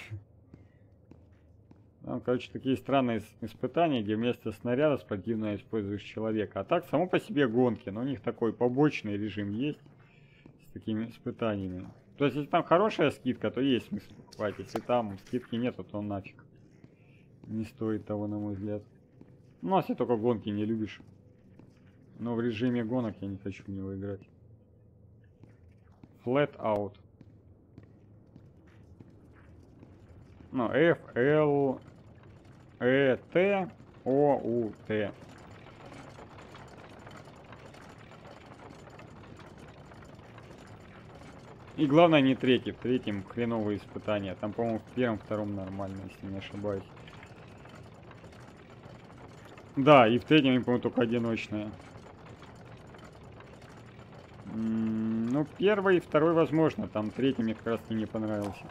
[SPEAKER 1] Там, короче, такие странные испытания, где вместо снаряда спортивно используешь человека. А так, само по себе гонки, но у них такой побочный режим есть с такими испытаниями. То есть, если там хорошая скидка, то есть смысл покупать. Если там скидки нету, то нафиг. Не стоит того, на мой взгляд. Ну, если только гонки не любишь. Но в режиме гонок я не хочу в него играть. Flat out. Ну, F, L, E, T, O, U, T. И главное не третий, в третьем хреновые испытания. Там, по-моему, в первом, втором нормально, если не ошибаюсь. Да, и в третьем, по-моему, только одиночная. ну, первый и второй возможно. Там третий мне как раз не понравился.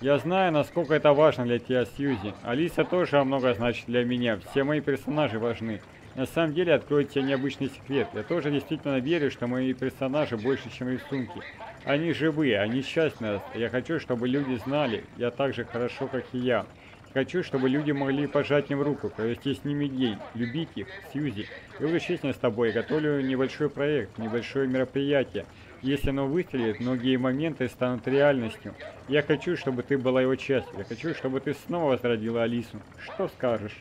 [SPEAKER 1] Я знаю, насколько это важно для тебя, Сьюзи. Алиса тоже много значит для меня. Все мои персонажи важны. На самом деле, открою тебе необычный секрет. Я тоже действительно верю, что мои персонажи больше, чем рисунки. Они живые, они счастливы. Я хочу, чтобы люди знали, я так же хорошо, как и я. Хочу, чтобы люди могли пожать им руку, провести с ними день, любить их, Сьюзи. Буду честен с тобой, готовлю небольшой проект, небольшое мероприятие. Если оно выстрелит, многие моменты станут реальностью. Я хочу, чтобы ты была его частью. Я хочу, чтобы ты снова возродила Алису. Что скажешь?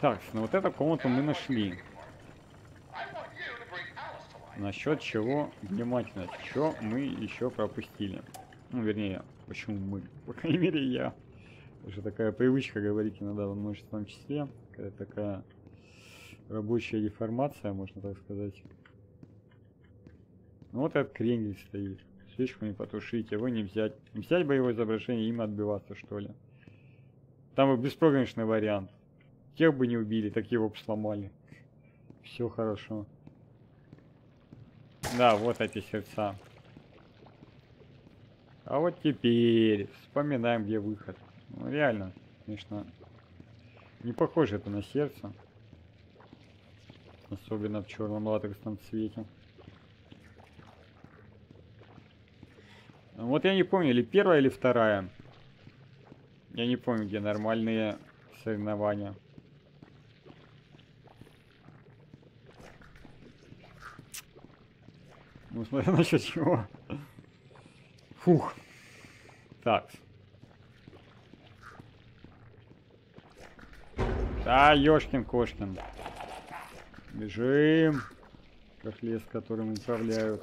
[SPEAKER 1] Так, ну вот эту комнату мы нашли. Насчет чего внимательность? Что мы еще пропустили? Ну, вернее, почему мы? По крайней мере, я. Уже такая привычка говорить иногда во множественном числе. Какая такая Рабочая деформация, можно так сказать. Ну, вот этот крендель стоит. Свечку не потушить, его не взять. Взять боевое изображение, им отбиваться, что ли. Там и беспроигрышный вариант. Тех бы не убили, так его бы сломали. Все хорошо. Да, вот эти сердца. А вот теперь вспоминаем, где выход. Ну, реально, конечно, не похоже это на сердце. Особенно в черном латексном цвете. Вот я не помню, или первая, или вторая. Я не помню, где нормальные соревнования. Ну, смотря насчет чего. Фух. Так. Да, ёшкин-кошкин. Бежим. Как лес, которым управляют.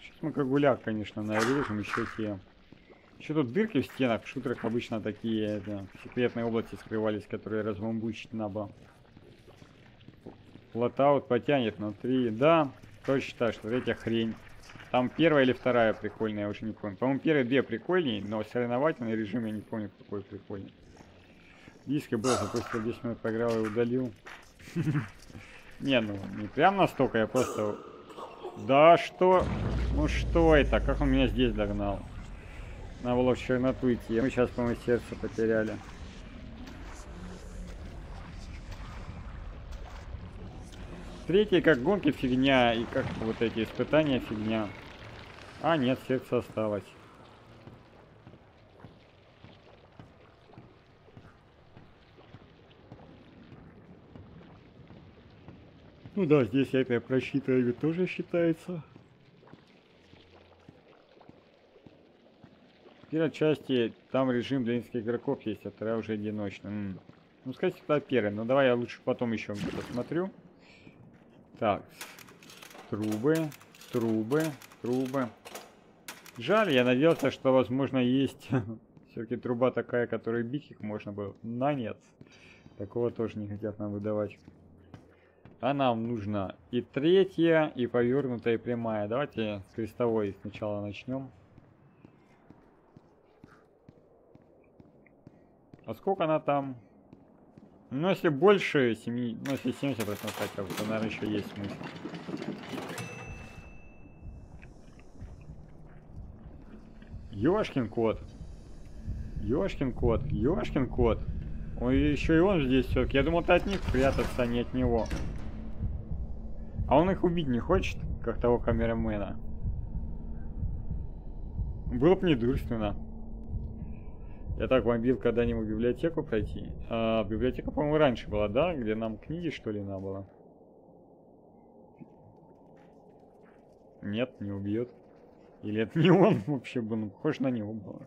[SPEAKER 1] Сейчас мы как гуляк, конечно, нарежем еще те. Еще тут дырки в стенах. В шутерах обычно такие это, секретные области скрывались, которые разбомбучить надо. Лотаут потянет внутри. Да, кто считает, что третья хрень. Там первая или вторая прикольная, я уже не помню. По-моему, первые две прикольнее, но соревновательный режим я не помню, какой прикольный. Диска был, запустил 10 минут поиграл и удалил. Не, ну, не прям настолько, я просто... Да что? Ну что это? Как он меня здесь догнал? Надо было в черноту идти. Мы сейчас, по-моему, сердце потеряли. Третий как гонки фигня, и как вот эти испытания фигня. А, нет, сердце осталось. Ну да, здесь я это просчитываю, тоже считается. В первой части там режим для нескольких игроков есть, а вторая уже одиночная. М -м. Ну, сказать, это первая, но давай я лучше потом еще посмотрю. Так, трубы, трубы, трубы. Жаль, я надеялся, что, возможно, есть все-таки труба такая, которой бить их можно было. Но нет. Такого тоже не хотят нам выдавать. А нам нужно и третья, и повернутая, и прямая. Давайте с крестовой сначала начнем. А сколько она там? Ну, если больше 7, ну, если 70% хотя то, наверное, еще есть смысл. Ёшкин кот. Ёшкин кот. Ёшкин кот. Ой, еще и он здесь все-таки. Я думал, ты от них прятаться, а не от него. А он их убить не хочет, как того камерамена. Было бы недурственно. Я так вобил когда-нибудь библиотеку пройти. А, библиотека, по-моему, раньше была, да? Где нам книги, что ли, надо было? Нет, не убьет. Или это не он вообще был, ну, похож на него было.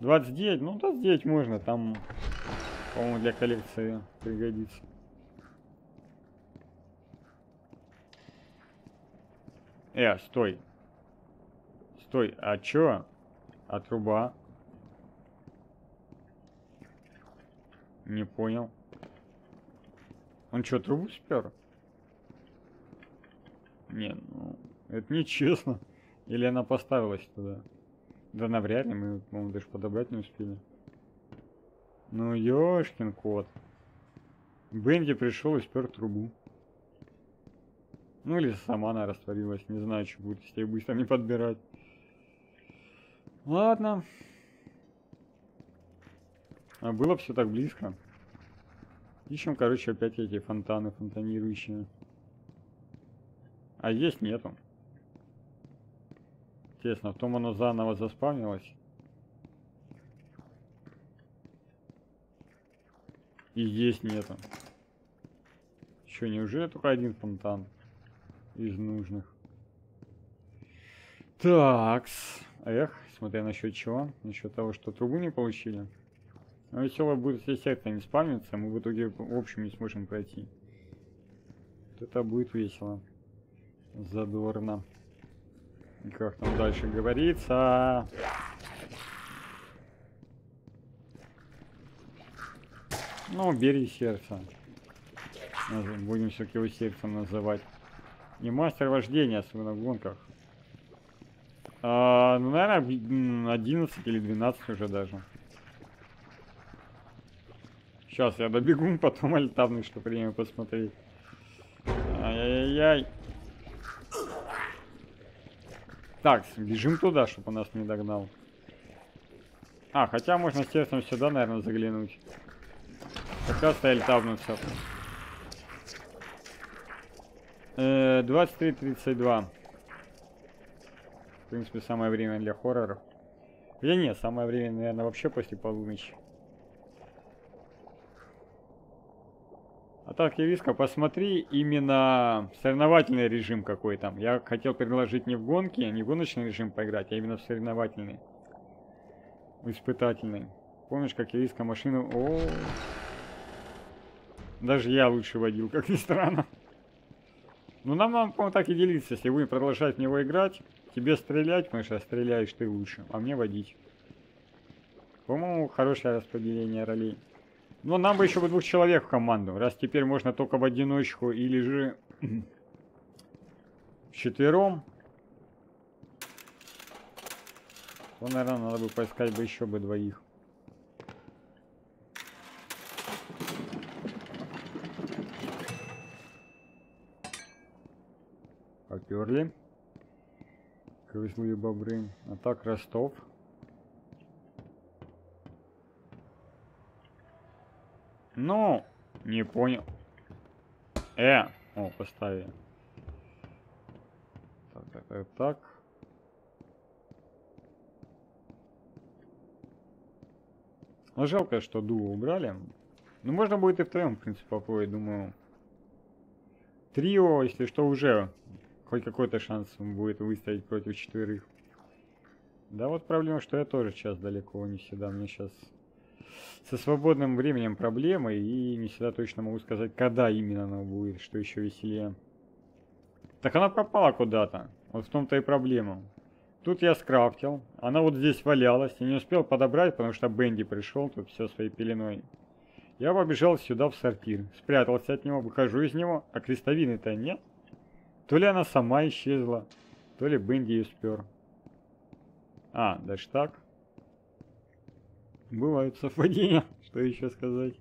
[SPEAKER 1] 29, ну 29 можно, там, по-моему, для коллекции пригодится. Э, стой. Стой, а чё? А труба? Не понял. Он что, трубу спер? Не, ну, это нечестно. Или она поставилась туда? Да навряд ли, мы, по-моему, даже подобрать не успели. Ну, ёшкин кот. Бенди пришел и спер трубу. Ну, или сама она растворилась. Не знаю, что будет, если ее быстро не подбирать. Ладно. А было все так близко. Ищем, короче, опять эти фонтаны фонтанирующие. А здесь нету. Интересно, в том оно заново заспавнилось? И здесь нету. Что, неужели только один фонтан из нужных? Такс. Эх, смотря насчет чего? Насчет того, что трубу не получили. Но весело будет, если это не спамится, мы в итоге в общем не сможем пройти. Это будет весело. Задорно. И как там дальше говорится? Ну, бери сердце. Будем все-таки его сердцем называть. Не мастер вождения, особенно в гонках. А, ну, наверное, 11 или 12 уже даже. Сейчас я добегу, потом альтавный, что время посмотреть. Ай-яй-яй. Так, бежим туда, чтобы он нас не догнал. А, хотя можно сердцем сюда, наверное, заглянуть. Как раз стояли тавнуться. Э, 23.32. В принципе, самое время для хорроров. Или нет, самое время, наверное, вообще после полуночи. А так, Явиска, посмотри именно соревновательный режим какой там. Я хотел предложить не в гонке, не в гоночный режим поиграть, а именно в соревновательный. Испытательный. Помнишь, как Явиска машину... О, -о, О, Даже я лучше водил, как ни странно. Ну, нам, нам по-моему, так и делиться. Если будем продолжать в него играть, тебе стрелять, потому что стреляешь ты лучше, а мне водить. По-моему, хорошее распределение ролей. Но нам бы еще бы двух человек в команду, раз теперь можно только в одиночку или же четвером. То, наверное, надо бы поискать бы еще бы двоих. Поперли. Крысные бобры. А так Ростов. Ну, не понял. Э, о, поставили. Так, так, так, так. Ну, жалко, что дуо убрали. Ну, можно будет и втроем, в принципе, попробовать, думаю. Трио, если что, уже хоть какой-то шанс будет выставить против четверых. Да вот проблема, что я тоже сейчас далеко не всегда. Мне сейчас со свободным временем проблемы, и не всегда точно могу сказать, когда именно оно будет, что еще веселее. Так она пропала куда-то. Вот в том-то и проблема. Тут я скрафтил, она вот здесь валялась, и не успел подобрать, потому что Бенди пришел тут все своей пеленой. Я побежал сюда в сортир, спрятался от него, выхожу из него, а крестовины-то нет. То ли она сама исчезла, то ли Бенди ее спер. А, даже так? Бывают совпадения, что еще сказать.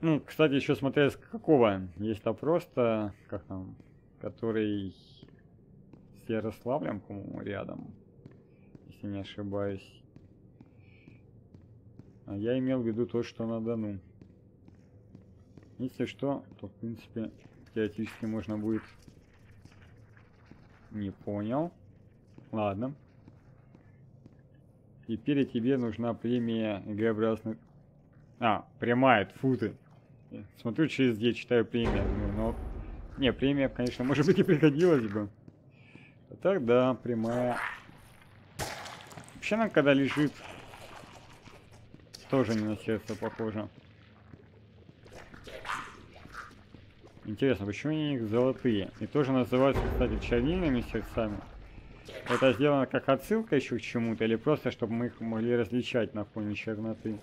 [SPEAKER 1] Ну, кстати, еще смотря с какого. Есть-то просто, как там, который с Ярославлем, по-моему, рядом. Если не ошибаюсь. А я имел в виду то, что на Дону. Если что, то, в принципе, теоретически можно будет... Не понял. Ладно. Теперь тебе нужна премия Г-образных... А, прямая, футы. Смотрю через где читаю премия. Но... Не, премия, конечно, может быть и пригодилась бы. А так, да, прямая. Вообще нам когда лежит... Тоже не на сердце похоже. Интересно, почему они золотые? И тоже называются, кстати, чернильными сердцами. Это сделано как отсылка еще к чему-то, или просто, чтобы мы их могли различать на фоне черноты.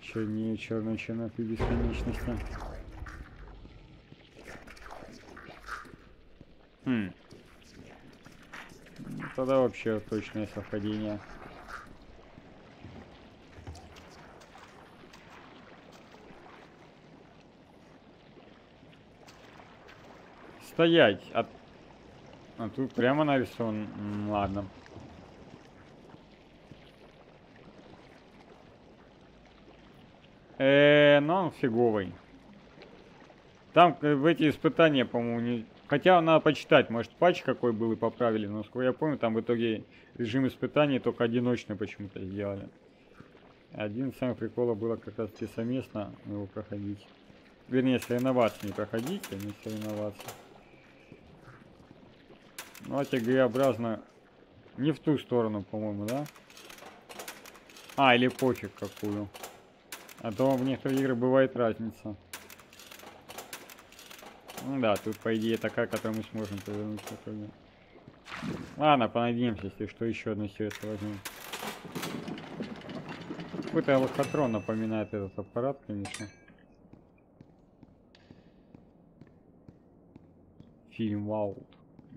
[SPEAKER 1] Чернее черной черноты бесконечности. Хм. Ну, тогда вообще точное совпадение. Стоять! От... А тут прямо нарисован. Ладно. Э, но он фиговый. Там в эти испытания, по-моему, не... Хотя надо почитать, может патч какой был и поправили, но сколько я помню, там в итоге режим испытаний только одиночный почему-то сделали. Один из самых приколов было как раз таки совместно его проходить. Вернее, соревноваться не проходить, а не соревноваться. Ну, эти Г-образно не в ту сторону, по-моему, да? А, или пофиг какую. А то в некоторых играх бывает разница. Ну да, тут по идее такая, которую мы сможем повернуть итоге. Ладно, понадеемся, если что, еще одно сердце возьмем. какой-то лохотрон напоминает этот аппарат, конечно. Фильм Аут.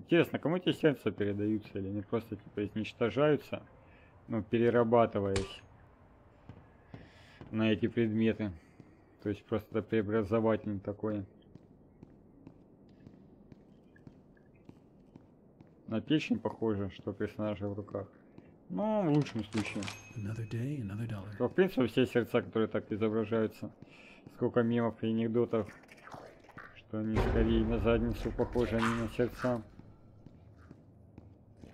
[SPEAKER 1] Интересно, кому эти сердца передаются или они просто типа изничтожаются, ну, перерабатываясь на эти предметы. То есть просто преобразователь такой. На печень похоже, что персонажа в руках. Ну, в лучшем случае. Day, То, в принципе, все сердца, которые так изображаются. Сколько мемов и анекдотов, что они скорее на задницу похожи, а не на сердца.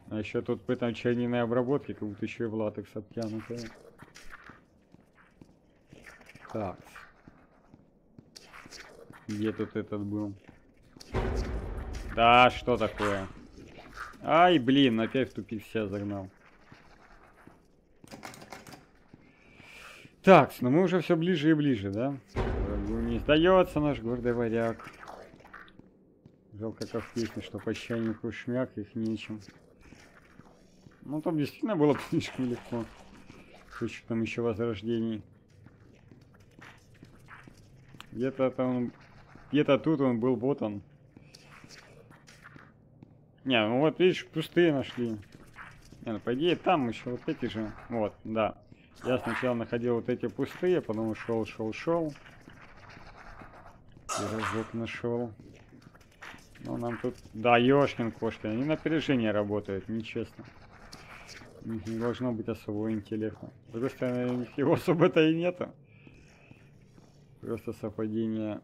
[SPEAKER 1] А еще тут в этом чернильной обработке, как будто еще и в латекс обтянутая. Так. Где тут этот был? Да, что такое? Ай, блин, опять в тупик себя загнал. Так, ну мы уже все ближе и ближе, да? Не сдается наш гордый варяг. Жалко, как в что по чайнику шмяк их нечем. Ну, там действительно было слишком легко. С учетом еще возрождений. Где-то там... Где-то тут он был, вот он. Не, ну вот видишь, пустые нашли. Не, ну по идее там еще вот эти же. Вот, да. Я сначала находил вот эти пустые, потом шел, шел, шел. И разок нашел. Ну нам тут... Да, ёшкин кошкин, они на опережение работают, нечестно. Не должно быть особого интеллекта. С другой стороны, его особо-то и нету. Просто совпадение...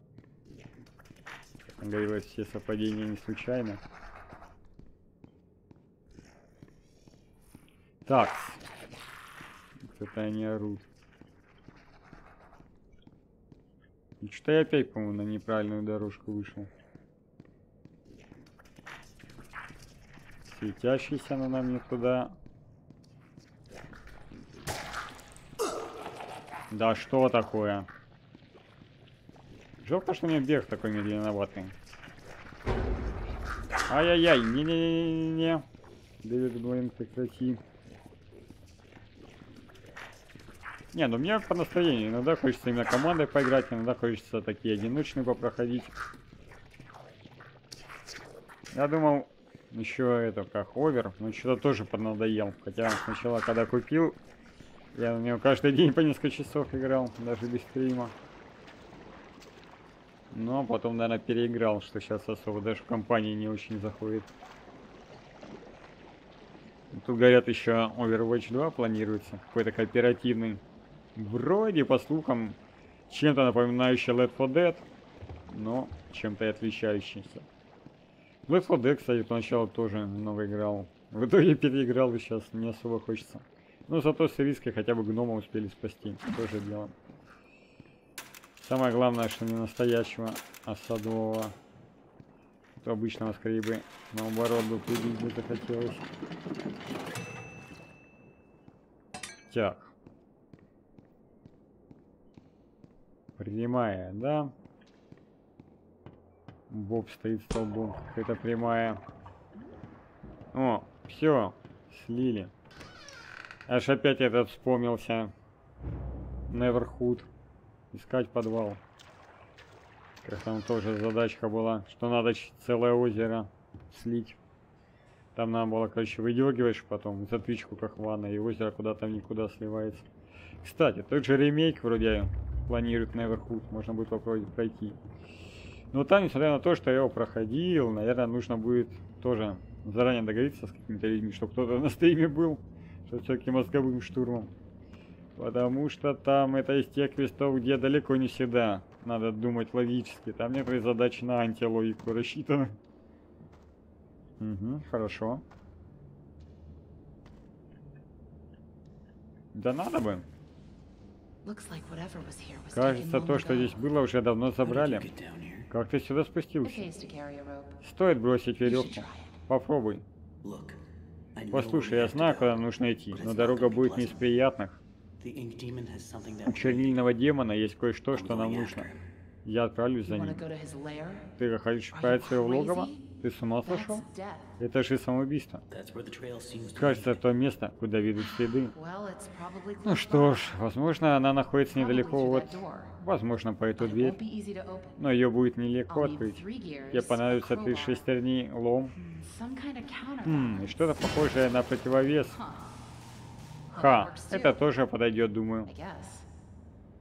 [SPEAKER 1] Как говорилось, все совпадения не случайны. Так. Это они орут. И что я опять, по-моему, на неправильную дорожку вышел. Светящийся, но нам не туда. Да что такое? Жалко, что у меня бег такой медленноватый. Ай-яй-яй, не-не-не-не-не. Дэвид, блин, прекрати. Не, ну мне по настроению. Иногда хочется именно командой поиграть, иногда хочется такие одиночные попроходить. Я думал, еще это как овер, но что-то тоже поднадоел. Хотя сначала, когда купил, я на него каждый день по несколько часов играл, даже без стрима. Но потом, наверное, переиграл, что сейчас особо даже в компании не очень заходит. Тут, говорят, еще Overwatch 2 планируется, какой-то кооперативный. Вроде, по слухам, чем-то напоминающий Left 4 Dead, но чем-то и отличающийся. Left 4 Dead, кстати, поначалу тоже много играл. В итоге переиграл и сейчас не особо хочется. Ну, зато с риской хотя бы гнома успели спасти. Тоже дело. Самое главное, что не настоящего, а садового. То обычного скорее бы наоборот бы прибить бы захотелось. Так. Прямая, да? Боб стоит столбом. Какая-то прямая. О, все, слили. Аж опять этот вспомнился. Неверхуд. Искать подвал. Как там тоже задачка была, что надо целое озеро слить. Там надо было, короче, выдергиваешь потом затычку как ванна, и озеро куда-то никуда сливается. Кстати, тот же ремейк вроде планирует Neverhood, можно будет попробовать пройти. Но там, несмотря на то, что я его проходил, наверное, нужно будет тоже заранее договориться с какими-то людьми, чтобы кто-то на стриме был, что все-таки мозговым штурмом. Потому что там это из тех квестов, где далеко не всегда надо думать логически. Там некоторые задачи на антилогику рассчитаны. Угу, хорошо. Да надо бы. Кажется, то, что здесь было, уже давно забрали. Как ты сюда спустился? Стоит бросить веревку. Попробуй. Послушай, я знаю, куда нужно идти, но дорога будет не из приятных. У чернильного демона есть кое-что, что нам нужно. Я отправлюсь за ним. Ты хочешь отправиться в логово? Ты с ума сошел? Это же самоубийство. Кажется, то место, куда ведут следы. Ну что ж, возможно, она находится недалеко
[SPEAKER 2] through
[SPEAKER 1] от...
[SPEAKER 2] that door.
[SPEAKER 1] Возможно, по эту дверь. Но ее будет нелегко открыть. Тебе понадобится три шестерни, лом. Хм, и что-то похожее на противовес. Ха, это тоже подойдет, думаю.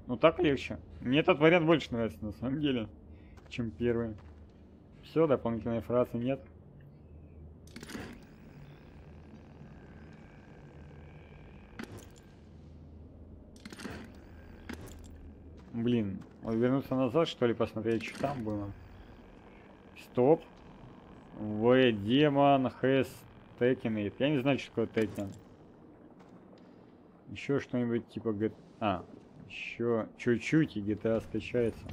[SPEAKER 1] Ну так легче. Мне этот вариант больше нравится, на самом деле, чем первый. Все, дополнительной фразы нет. Блин, вернуться назад, что ли, посмотреть, что там было. Стоп. В демон taken it. Я не знаю, что такое taken. Еще что-нибудь типа Г... А, еще чуть-чуть и GTA скачается.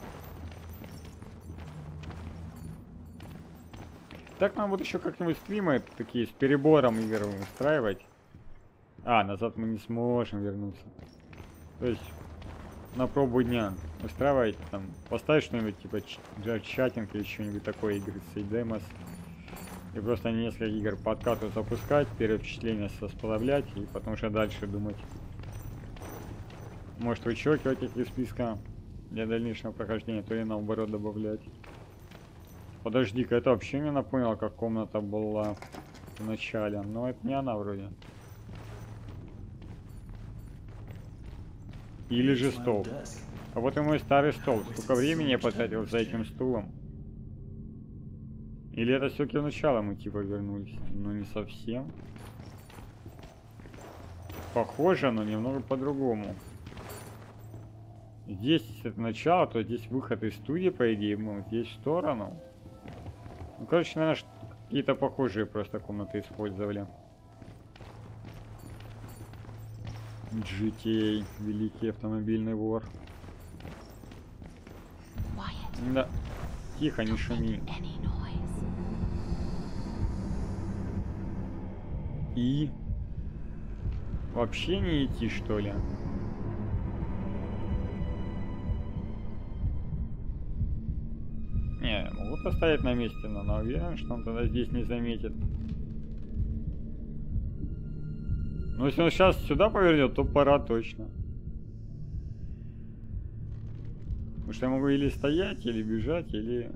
[SPEAKER 1] Так нам вот еще как-нибудь стримы такие с перебором игр устраивать. А, назад мы не сможем вернуться. То есть на пробу дня устраивать там, поставить что-нибудь типа чатинг или что-нибудь такое игры с Деймос. И просто несколько игр по откату запускать, первое впечатление сосплавлять и потом уже дальше думать. Может вычеркивать их из списка для дальнейшего прохождения, то и наоборот добавлять. Подожди-ка, это вообще не напомнило, как комната была в начале. Но это не она вроде. Или же стол. А вот и мой старый стол. Сколько времени я потратил за этим стулом. Или это все-таки в начало мы типа вернулись? Ну не совсем. Похоже, но немного по-другому. Здесь это начало, то здесь выход из студии, по идее, мы здесь в сторону. Ну, короче, наверное, какие-то похожие просто комнаты использовали. GTA, великий автомобильный вор. Да. Тихо, не шуми. И? Вообще не идти, что ли? Не, могу поставить на месте, но на уверен, что он тогда здесь не заметит. Но если он сейчас сюда повернет, то пора точно. Потому что я могу или стоять, или бежать, или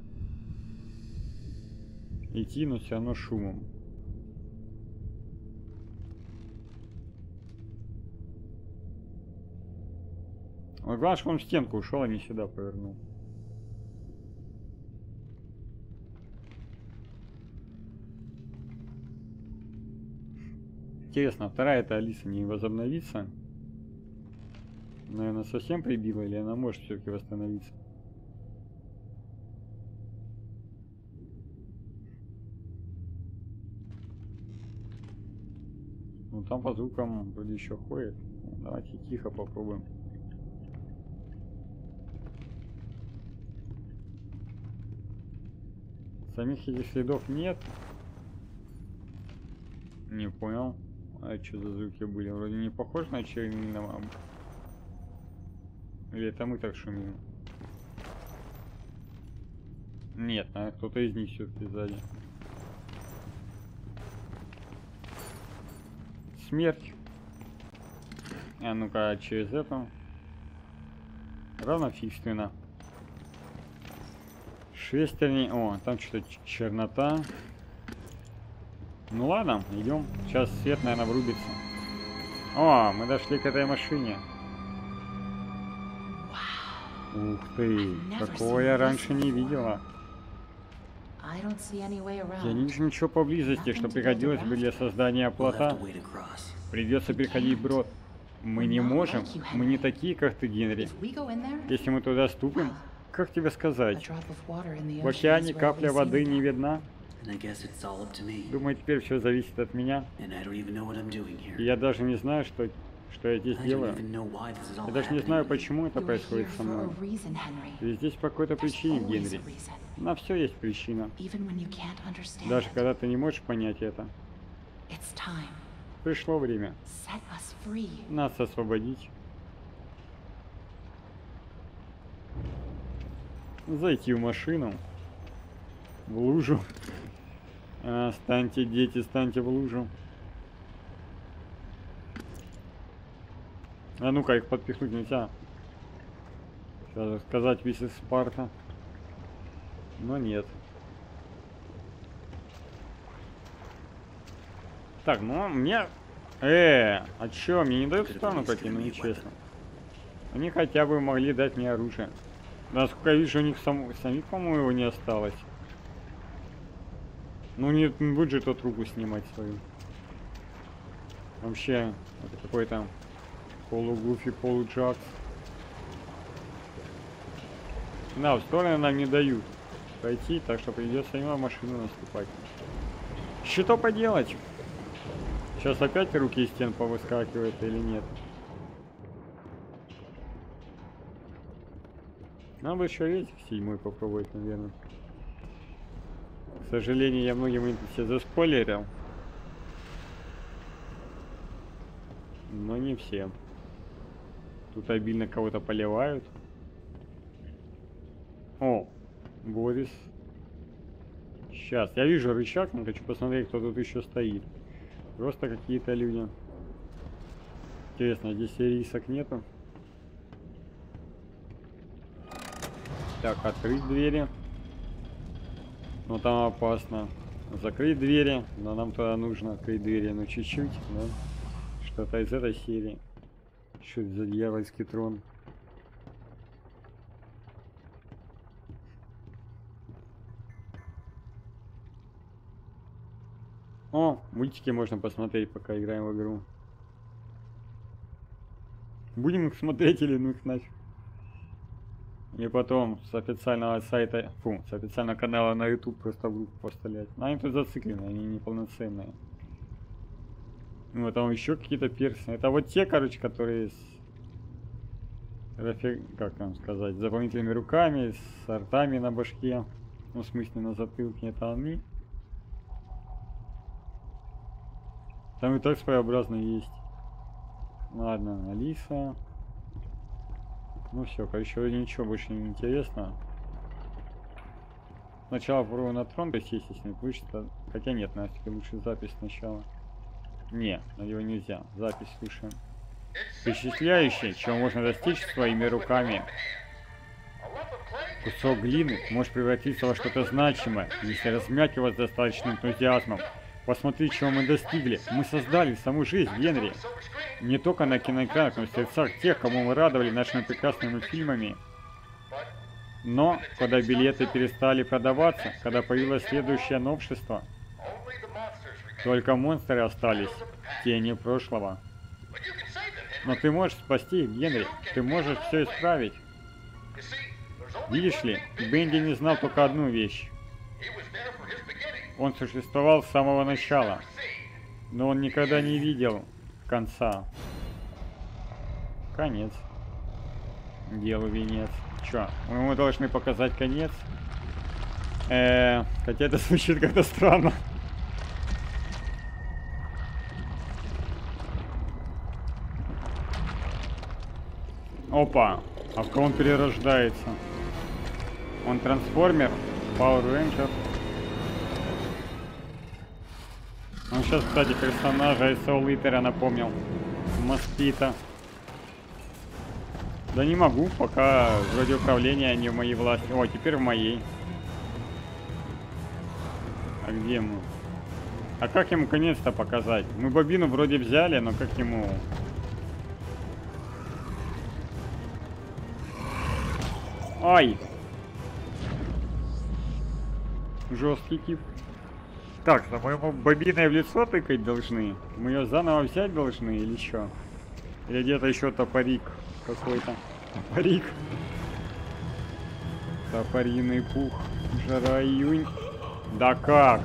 [SPEAKER 1] идти, но все равно шумом. Вот главное, что он в стенку ушел, а не сюда повернул. Интересно, вторая эта Алиса не возобновится? Наверное, совсем прибила, или она может все-таки восстановиться? Ну там по звукам вроде еще ходит. Давайте тихо попробуем. Самих этих следов нет. Не понял. А что за звуки были? Вроде не похож на чернильного. Или это мы так шумим? Нет, наверное, кто-то из них все-таки сзади. Смерть. А ну-ка, через это. Равнофигственно. Шестерни. О, там что-то чернота. Ну ладно, идем. Сейчас свет, наверное, врубится. О, мы дошли к этой машине. Ух ты, такого я раньше не видела. Я не вижу ничего поблизости, что пригодилось бы для создания плота. Придется переходить брод. Мы не можем. Мы не такие, как ты, Генри. Если мы туда ступим, как тебе сказать? В океане капля воды не видна.
[SPEAKER 3] And I guess it's all up to me.
[SPEAKER 1] Думаю, теперь все зависит от меня.
[SPEAKER 3] And I don't even know what I'm doing here.
[SPEAKER 1] И я даже не знаю, что, что я здесь делаю. Я даже не знаю, почему это происходит со мной. Ты здесь по какой-то причине, Генри. На все есть причина. Даже когда ты не можешь понять это.
[SPEAKER 2] It's time.
[SPEAKER 1] Пришло время
[SPEAKER 2] Set us free.
[SPEAKER 1] нас освободить. Зайти в машину. В лужу. А, станьте, дети, станьте в лужу. А ну-ка, их подпихнуть нельзя. Сейчас сказать весь из Спарта. Но нет. Так, ну мне... Э, а чё, мне не дают в сторону пойти, ну нечестно. Они хотя бы могли дать мне оружие. Насколько я вижу, у них сам... самих, по-моему, не осталось. Ну не не будет же тот руку снимать свою. Вообще, это какой-то полугуфи, полуджакс. Да, в стороны нам не дают пройти, так что придется на машину наступать. Что поделать? Сейчас опять руки из стен повыскакивают или нет? Нам бы еще рейтинг седьмой попробовать, наверное. К сожалению, я многим все заспойлерил. Но не все. Тут обильно кого-то поливают. О, Борис. Сейчас, я вижу рычаг, но хочу посмотреть, кто тут еще стоит. Просто какие-то люди. Интересно, здесь рисок нету? Так, открыть двери. Но там опасно. Закрыть двери, но нам туда нужно открыть двери, ну чуть-чуть, да? Что-то из этой серии. Что это за дьявольский трон? О, мультики можно посмотреть, пока играем в игру. Будем их смотреть или ну их нафиг. И потом с официального сайта, фу, с официального канала на YouTube просто в группу поставлять. Они тут зациклены, они неполноценные. Ну, там еще какие-то персы. Это вот те, короче, которые с... Как вам сказать? С дополнительными руками, с артами на башке. Ну, в смысле, на затылке. Это они. Там и так своеобразно есть. Ладно, Алиса. Ну все, короче, ничего больше не интересно. Сначала попробую на трон сесть, если не получится. Хотя нет, Настя, лучше запись сначала. Не, на него нельзя. Запись слушаем. Впечатляющее, чего можно достичь своими руками. Кусок глины может превратиться во что-то значимое, если размять его с достаточным энтузиазмом. Посмотри, чего мы достигли. Мы создали саму жизнь, Генри. Не только на киноэкранах, но и в сердцах тех, кому мы радовали нашими прекрасными фильмами. Но, когда билеты перестали продаваться, когда появилось следующее новшество, только монстры остались, тени прошлого. Но ты можешь спасти их, Генри. Ты можешь все исправить. Видишь ли, Бенди не знал только одну вещь. Он существовал с самого начала, но он никогда не видел конца. Конец. Делу венец. Чё, мы должны показать конец? Э -э, хотя это звучит как-то странно. Опа, а в кого он перерождается? Он трансформер? Power Ranger? Он сейчас, кстати, персонажа из Soul Eater напомнил. Москита. Да не могу, пока вроде управления не в моей власти. О, теперь в моей. А где мы? А как ему конец-то показать? Мы бобину вроде взяли, но как ему... Ай! Жесткий тип. Так, на моему бобиной в лицо тыкать должны? Мы ее заново взять должны или что? Или где-то еще топорик какой-то? Топорик. Топориный пух. Жара июнь. Да как?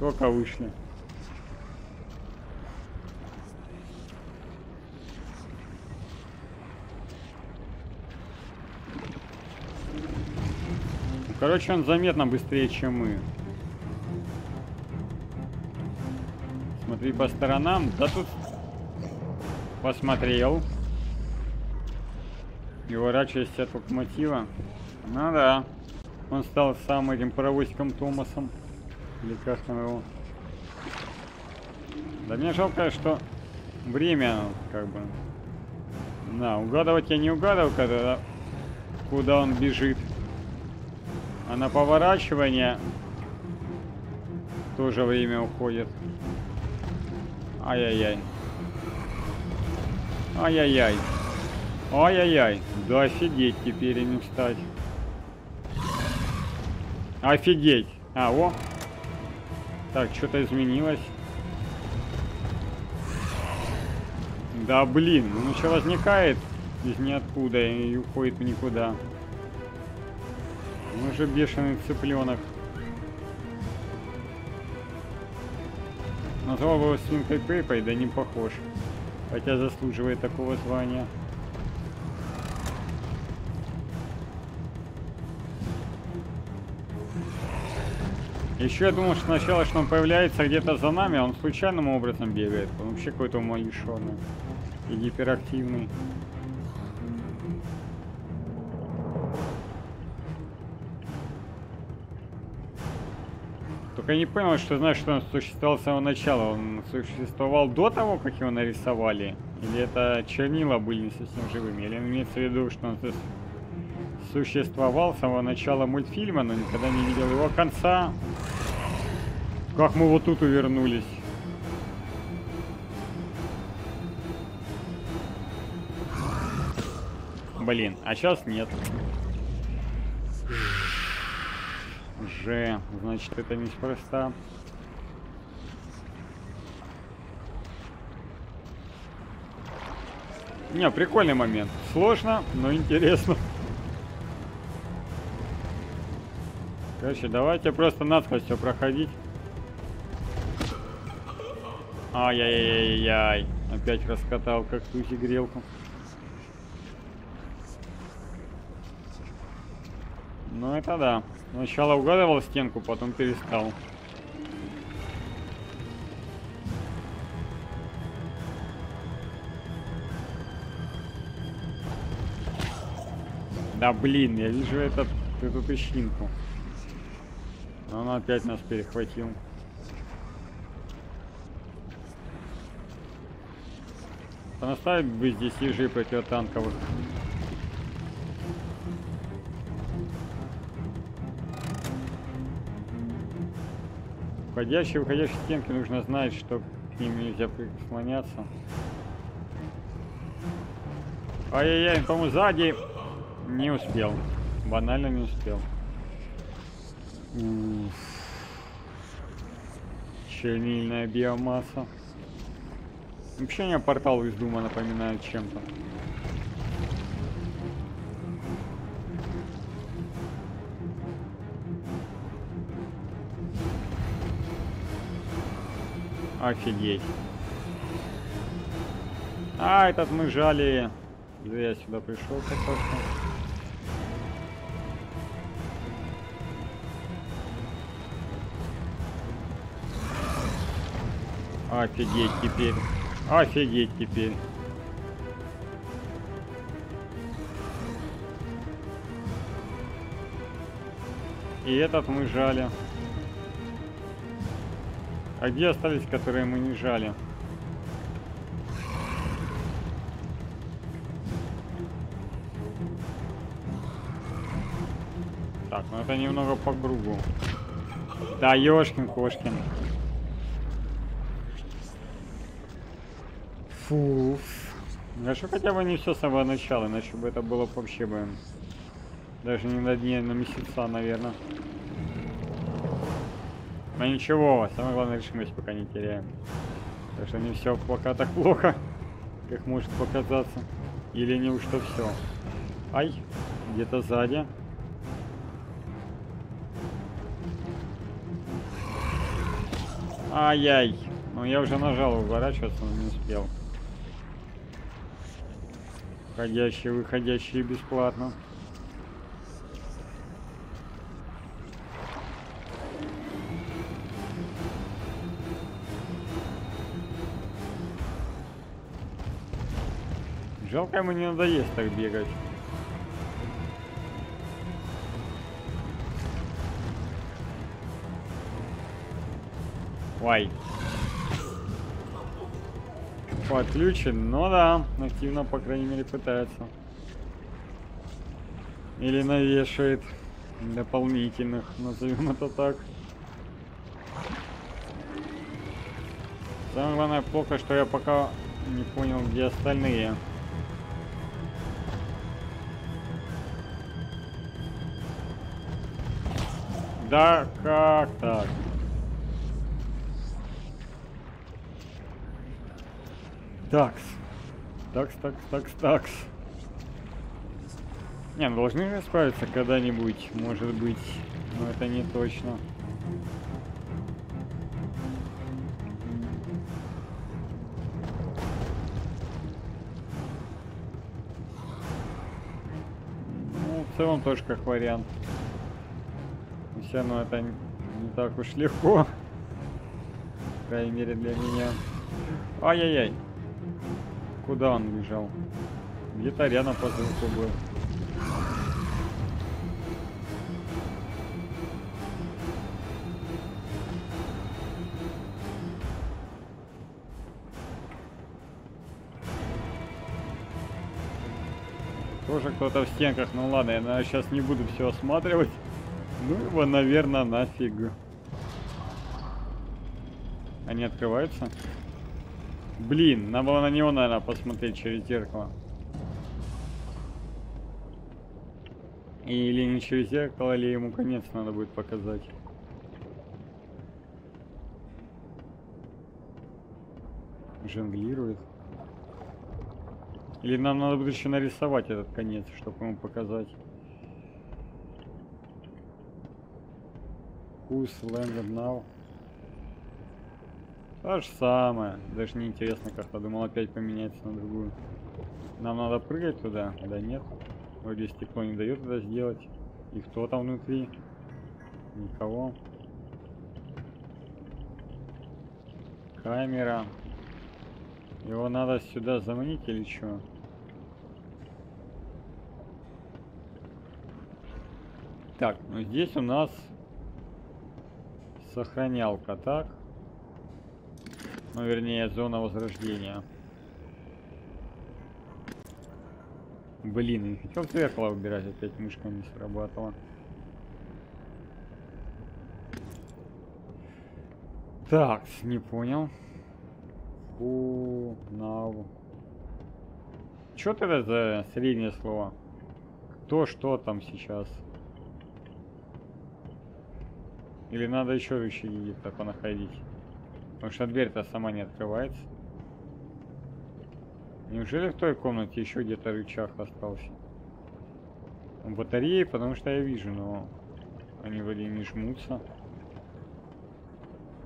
[SPEAKER 1] Только вышли. Короче, он заметно быстрее, чем мы. Смотри по сторонам. Да тут... Посмотрел. И уворачиваясь от локомотива. Ну да. Он стал самым этим паровозиком Томасом. Или как там его? Да мне жалко, что время, как бы... Да, угадывать я не угадывал, когда... Куда он бежит. А на поворачивание тоже время уходит. Ай-яй-яй. Ай-яй-яй. Ай-яй-яй. Да офигеть теперь и не встать. Офигеть. А, о. Так, что-то изменилось. Да блин, он еще возникает из ниоткуда и уходит в никуда. Он же бешеный цыпленок. Назвал его свинкой Пеппой, да не похож. Хотя заслуживает такого звания. Еще я думал, что сначала, что он появляется где-то за нами, а он случайным образом бегает. Он вообще какой-то умалишенный и гиперактивный. Только не понял, что знаешь, что он существовал с самого начала. Он существовал до того, как его нарисовали? Или это чернила были не совсем живыми? Или имеется в виду, что он существовал с самого начала мультфильма, но никогда не видел его конца? Как мы вот тут увернулись? Блин, а сейчас нет. Ж, значит это неспроста. Не, прикольный момент. Сложно, но интересно. Короче, давайте просто насквозь все проходить. Ай-яй-яй-яй-яй. Опять раскатал как тузи грелку. Ну это да. Сначала угадывал стенку, потом перестал. Да блин, я вижу этот, эту тычинку. Он опять нас перехватил. Понаставить бы здесь ежи противотанковых. Входящие и выходящие стенки нужно знать, что к ним нельзя прислоняться. Ай-яй-яй, по-моему, сзади не успел. Банально не успел. Чернильная биомасса. Вообще мне портал из Дума напоминает чем-то. Офигеть. А, этот мы жали. Зря я сюда пришел пока что. Офигеть теперь. Офигеть теперь. И этот мы жали. А где остались, которые мы не жали? Так, ну это немного по кругу. Да, ёшкин кошкин. Фу. Хорошо хотя бы не все с самого начала, иначе бы это было вообще бы даже не на дне, на месяца, наверное. Но ничего, самое главное решимость пока не теряем. Так что не все пока так плохо, как может показаться. Или не уж что все. Ай, где-то сзади. Ай-яй. Ну я уже нажал уворачиваться, но не успел. Входящие, выходящие бесплатно. Жалко ему не надоест так бегать. Ой. Подключен, ну да, активно, по крайней мере, пытается. Или навешивает дополнительных, назовем это так. Самое главное, плохо, что я пока не понял, где остальные. Да как так? Такс. Такс, такс, такс, такс. Не, ну должны справиться когда-нибудь, может быть. Но это не точно. Ну, в целом тоже как вариант. Но все равно это не так уж легко. По крайней мере для меня. Ай-яй-яй. Куда он бежал? Где-то рядом по звуку был. Тоже кто-то в стенках. Ну ладно, я наверное, сейчас не буду все осматривать. Ну его, наверное, нафиг. Они открываются? Блин, надо было на него, наверное, посмотреть через зеркало. Или не через зеркало, или ему конец надо будет показать. Жонглирует. Или нам надо будет еще нарисовать этот конец, чтобы ему показать. Who's landed now? То же самое. Даже не интересно как-то. Думал опять поменяться на другую. Нам надо прыгать туда? Да нет. Вроде стекло не дает это сделать. И кто там внутри? Никого. Камера. Его надо сюда заманить или что? Так, ну здесь у нас сохранялка, так? Ну, вернее, зона возрождения. Блин, не хотел зеркало убирать, опять мышка не срабатывала. Так, не понял. Фу, нау. Чё это за среднее слово? Кто что там сейчас? Или надо еще вещи где-то понаходить? Потому что дверь-то сама не открывается. Неужели в той комнате еще где-то рычаг остался? Батареи, потому что я вижу, но они вроде не жмутся.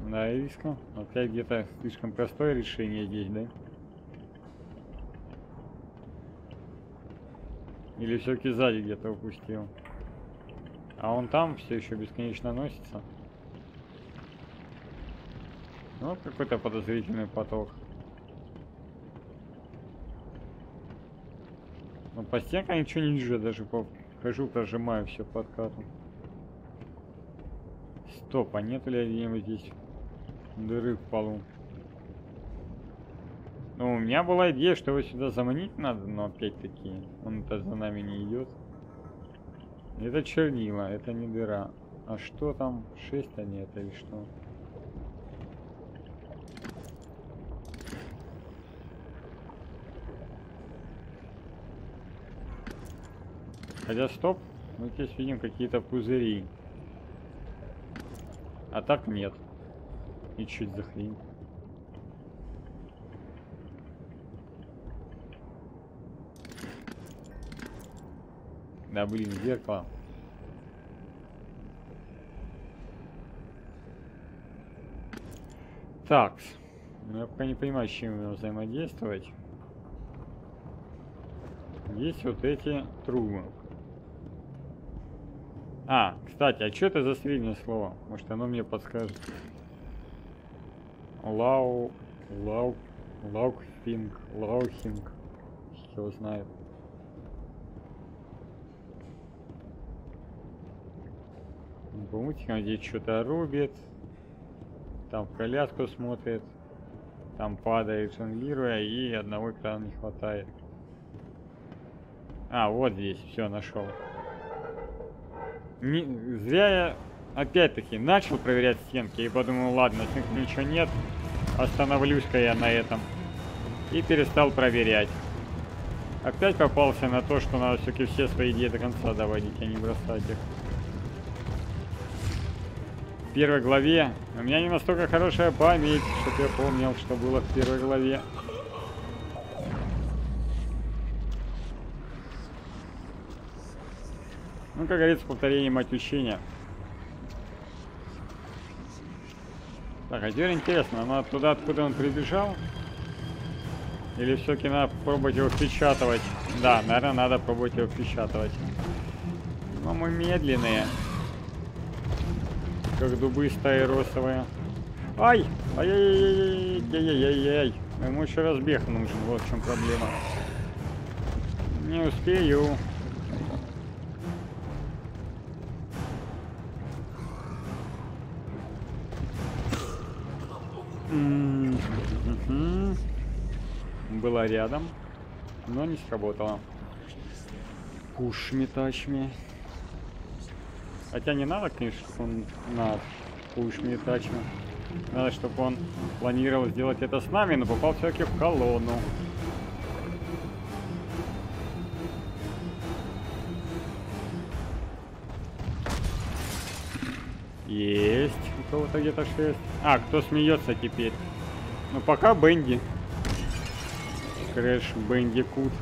[SPEAKER 1] Да, Ириска. Опять где-то слишком простое решение здесь, да? Или все-таки сзади где-то упустил? А он там все еще бесконечно носится. Ну, какой-то подозрительный поток. Ну, по стенкам ничего не вижу, даже хожу, прожимаю все подкатом. Стоп, а нет ли где-нибудь здесь дыры в полу? Ну, у меня была идея, что его сюда заманить надо, но опять-таки он-то за нами не идет. Это чернила, это не дыра. А что там? 6 они это или что? Хотя стоп, мы здесь видим какие-то пузыри. А так нет. И чуть за хрень. Да блин, зеркало. Так. Ну я пока не понимаю, с чем его взаимодействовать. Есть вот эти трубы. А, кстати, а что это за среднее слово? Может оно мне подскажет. Лау... Лау... Лаукфинг... Лаухинг. Кто знает. Бумутиком здесь что-то рубит. Там в коляску смотрит. Там падает, жонглируя, и одного экрана не хватает. А, вот здесь, все, нашел. Не, зря я опять-таки начал проверять стенки и подумал, ладно, ничего нет, остановлюсь-ка я на этом. И перестал проверять. Опять попался на то, что надо все-таки все свои идеи до конца доводить, а не бросать их. В первой главе у меня не настолько хорошая память, чтобы я помнил, что было в первой главе. Ну, как говорится, повторение мать учения. Так, а теперь интересно, надо туда, откуда он прибежал? Или все-таки надо пробовать его впечатывать? Да, наверное, надо пробовать его впечатывать. Но мы медленные. Как дубы стаи росовые. Ай! Ай-яй-яй-яй-яй-яй-яй. Ему еще разбег нужен, вот в чем проблема. Не успею. Была рядом, но не me, touch me. Хотя не надо, конечно, чтобы он на touch me. Надо, чтобы он планировал сделать это с нами, но попал все-таки в колонну. Есть. Кого-то где-то шесть. А, кто смеется теперь? Ну пока Бенди. Crash Bendy Coot.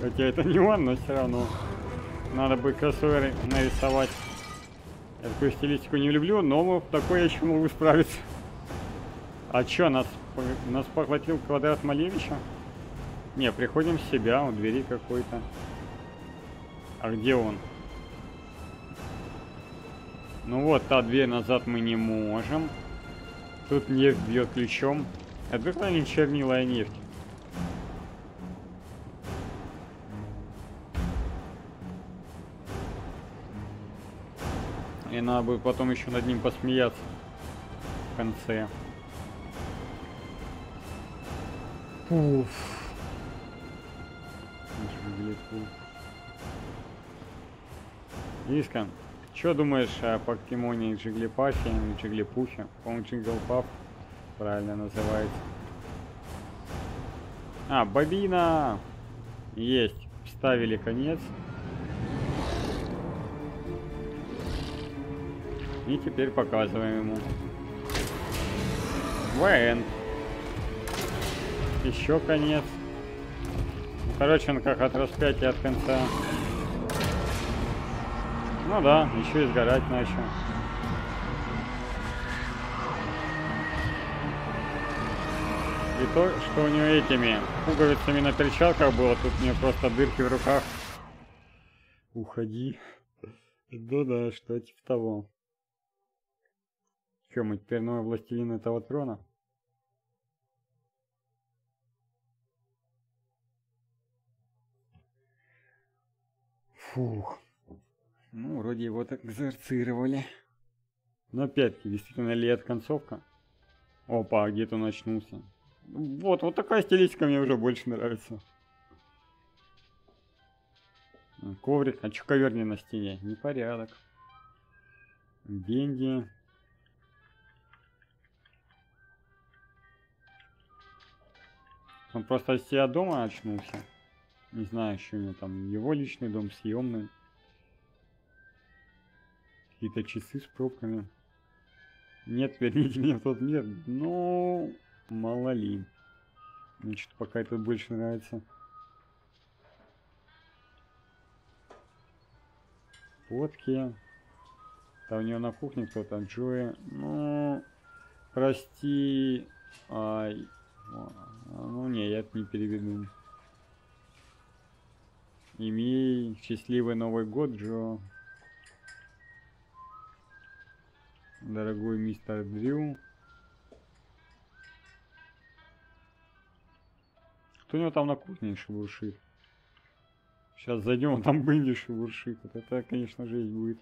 [SPEAKER 1] Хотя это не он, но все равно. Надо бы кроссоверы нарисовать. Я такую стилистику не люблю, но в такой я еще могу справиться. А чё, нас, нас поглотил квадрат Малевича? Не, приходим в себя, у двери какой-то. А где он? Ну вот, та дверь назад мы не можем. Тут нефть бьет ключом. Это как не чернилая нефть. И надо будет потом еще над ним посмеяться в конце. Пуф. Иска, что думаешь о покемоне Джиглипафе или Джиглипуфе? По-моему, Джиглпаф правильно называется. А, бобина! Есть. Вставили конец. И теперь показываем ему. ВН. Еще конец. Ну, короче, он как от распятия от конца. Ну да, еще и сгорать начал. И то, что у него этими пуговицами на перчатках было, тут у него просто дырки в руках. Уходи. Ну да, что типа того. Че, мы теперь новый властелин этого трона? Фух. Ну, вроде его так экзорцировали. Но опять-таки, действительно ли это концовка? Опа, где-то он очнулся. Вот, вот такая стилистика мне уже больше нравится. Коврик, а чё ковер не на стене? Непорядок. Деньги. Он просто от себя дома очнулся. Не знаю, что у него там его личный дом, съемный. Какие-то часы с пробками. Нет, верните меня в тот мир. Ну, мало ли. Мне что-то пока это больше нравится. Фотки. Там у него на кухне кто-то, Джои. Ну, прости. Ай. Ну не, я это не переведу. Имей счастливый Новый год, Джо. дорогой мистер Дрю. Кто у него там на кухне шебуршит? Сейчас зайдем, а там Бенди шебуршит. Вот это, конечно, жесть будет.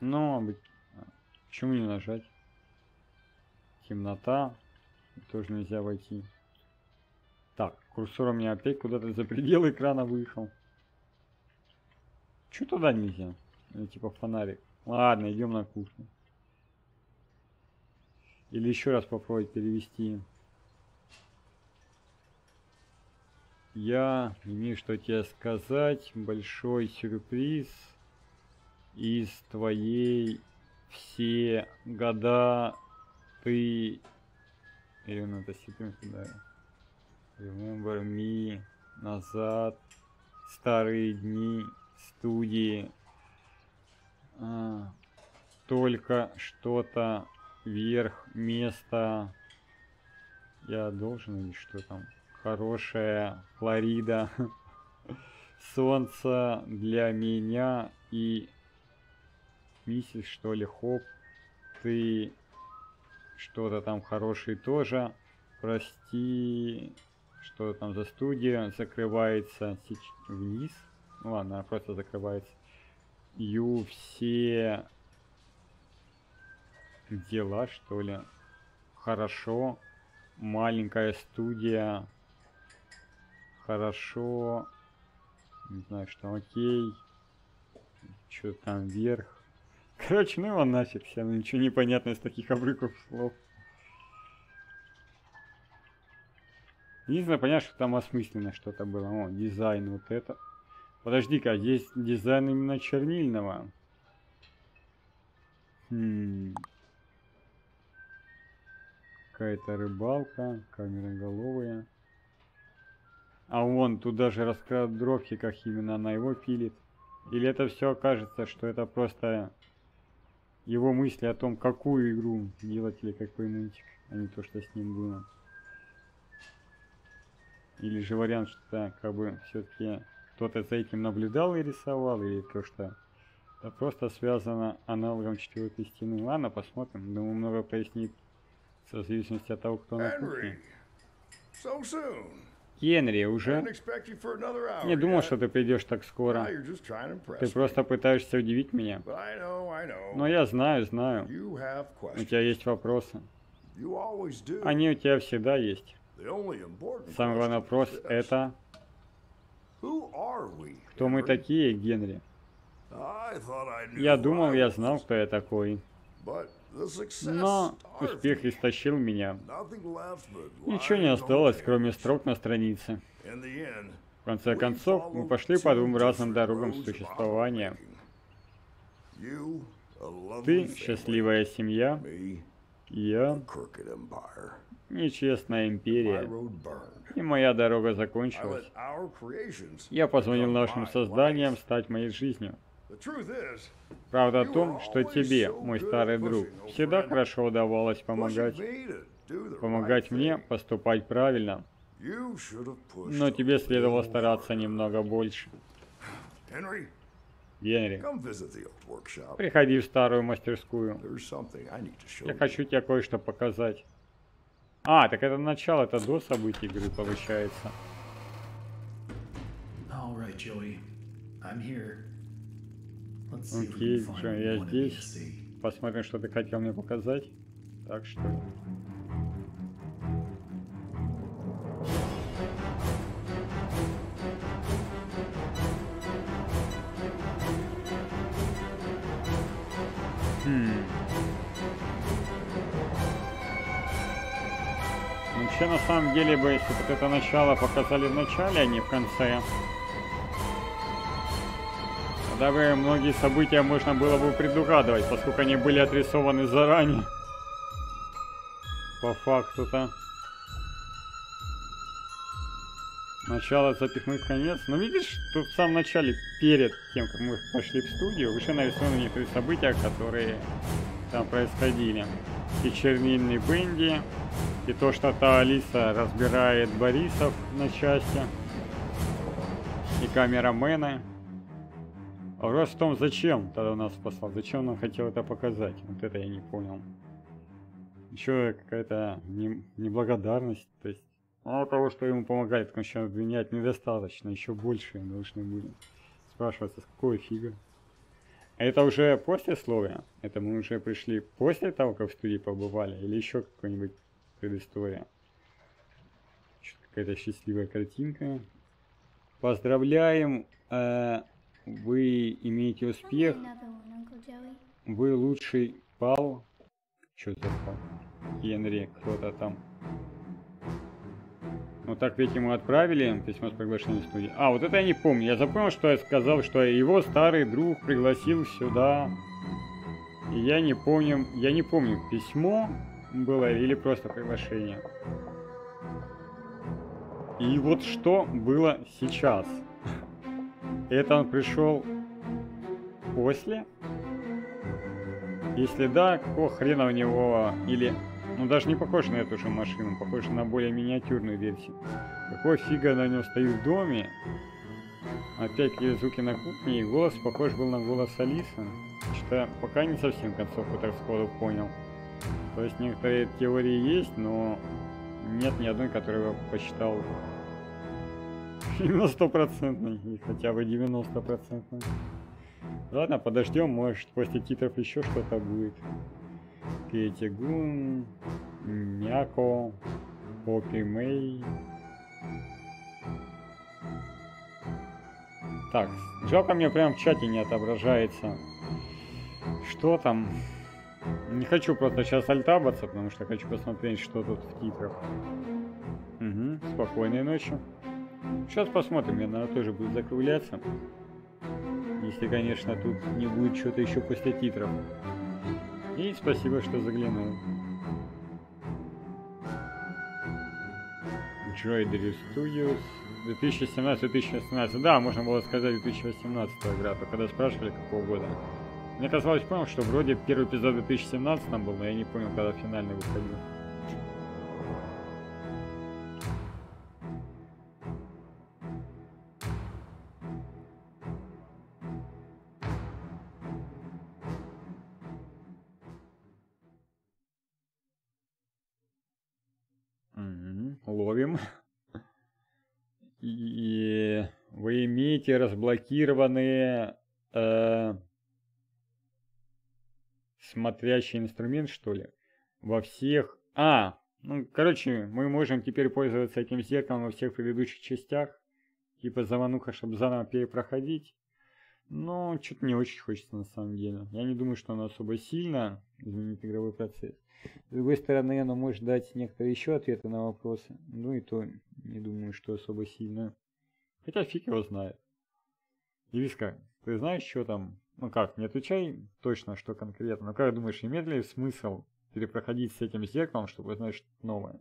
[SPEAKER 1] Ну, а. Почему не нажать? Темнота. Тоже нельзя войти. Так, курсор у меня опять куда-то за пределы экрана выехал. Чё туда нельзя? Или типа фонарик. Ладно, идем на кухню. Или еще раз попробовать перевести. Я имею что тебе сказать. Большой сюрприз из твоей все года ты или надо секунду да. Remember me назад старые дни студии. А, только что-то вверх место. Я должен или что там? Хорошая Флорида. Солнце для меня и миссис что ли хоп? Ты что-то там хороший тоже? Прости что там за студия закрывается вниз. Ну ладно она просто закрывается. Ю все дела что ли. Хорошо. Маленькая студия. Хорошо. Не знаю что окей. Что там вверх? Короче ну его нафиг все ну ничего не понятно из таких обрыков слов Единственное, понятно, что там осмысленно что-то было. О, дизайн вот это. Подожди-ка, здесь дизайн именно чернильного. Хм. Какая-то рыбалка, камероголовая. А вон, тут даже раскадровки, как именно она его пилит. Или это все окажется, что это просто его мысли о том, какую игру делать или какой мультик, а не то, что с ним было. Или же вариант, что как бы все-таки кто-то за этим наблюдал и рисовал, или то, что это просто связано аналогом четвертой стены. Ладно, посмотрим. Думаю, много пояснит в зависимости от того, кто на кухне. Генри, уже не думал, что ты придешь так скоро. Ты просто пытаешься удивить меня. Но я знаю, знаю. У тебя есть вопросы. Они у тебя всегда есть. Самый главный вопрос это, кто мы такие, Генри? Я думал, я знал, кто я такой. Но успех истощил меня. Ничего не осталось, кроме строк на странице. В конце концов, мы пошли по двум разным дорогам существования. Ты счастливая семья, я. Нечестная империя. И моя дорога закончилась. Я позвонил нашим созданиям стать моей жизнью. Правда в том, что тебе, мой старый друг, всегда хорошо удавалось помогать, помогать мне поступать правильно. Но тебе следовало стараться немного больше. Генри, приходи в старую мастерскую. Я хочу тебе кое-что показать. А, так это начало, это до событий игры получается. Окей, Джо, я здесь. Посмотрим, что ты хотел мне показать. Так что... Вообще, на самом деле бы, если бы это начало показали в начале, а не в конце, тогда бы многие события можно было бы предугадывать, поскольку они были отрисованы заранее. По факту-то. Начало запихнуть конец. Но видишь, тут в самом начале, перед тем, как мы пошли в студию, уже нарисованы некоторые события, которые там происходили. И чернильный Бенди, и то, что та Алиса разбирает Борисов на части, и камерамены. А Вопрос в том, зачем тогда нас послал, зачем он хотел это показать, вот это я не понял. Еще какая-то не- неблагодарность, то есть мало того, что ему помогали, он еще обвинять недостаточно, еще больше должны были. Спрашиваться, с какой фига? Это уже после слова? Это мы уже пришли после того, как в студии побывали? Или еще какая-нибудь предыстория? Что-то Какая-то счастливая картинка. Поздравляем! э, вы имеете успех. Вы лучший пал. Что за пал? Генри, кто-то там. Ну так ведь ему отправили письмо с приглашением в. А, вот это я не помню. Я запомнил, что я сказал, что его старый друг пригласил сюда. И я не помню, я не помню, письмо было или просто приглашение. И вот что было сейчас. Это он пришел после? Если да, какого хрена у него... Или... Ну, даже не похож на эту же машину, похож на более миниатюрную версию. Какого фига на нем стою в доме? Опять какие звуки на кухне, и голос похож был на голос Алисы. Что-то пока не совсем концовку так сходу понял. То есть некоторые теории есть, но нет ни одной, которую я посчитал именно стопроцентной, и хотя бы 90-процентной. Ладно, подождем, может после титров еще что-то будет. Кейти Гун, Няко, Поппи Мэй. Так, жалко мне прям в чате не отображается. Что там? Не хочу просто сейчас альтабаться, потому что хочу посмотреть, что тут в титрах. Угу, спокойной ночи. Сейчас посмотрим, я, наверное, тоже буду закругляться. Если, конечно, тут не будет что-то еще после титров. И спасибо, что заглянул. Droidery Studios 2017-2018. Да, можно было сказать 2018 игра, то когда спрашивали какого года. Мне казалось, понял, что вроде первый эпизод в 2017 был, но я не понял, когда финальный выходил. Имеете разблокированные э, смотрящий инструмент, что ли? Во всех... А, ну, короче, мы можем теперь пользоваться этим зеркалом во всех предыдущих частях. Типа замануха, чтобы заново перепроходить. Но что-то не очень хочется на самом деле. Я не думаю, что оно особо сильно изменит игровой процесс. С другой стороны, оно может дать некоторые еще ответы на вопросы. Ну и то не думаю, что особо сильно. Хотя фиг его знает. Ириска, ты знаешь, что там? Ну как, не отвечай точно, что конкретно. Но как думаешь, имеет ли смысл перепроходить с этим зеркалом, чтобы узнать что-то новое?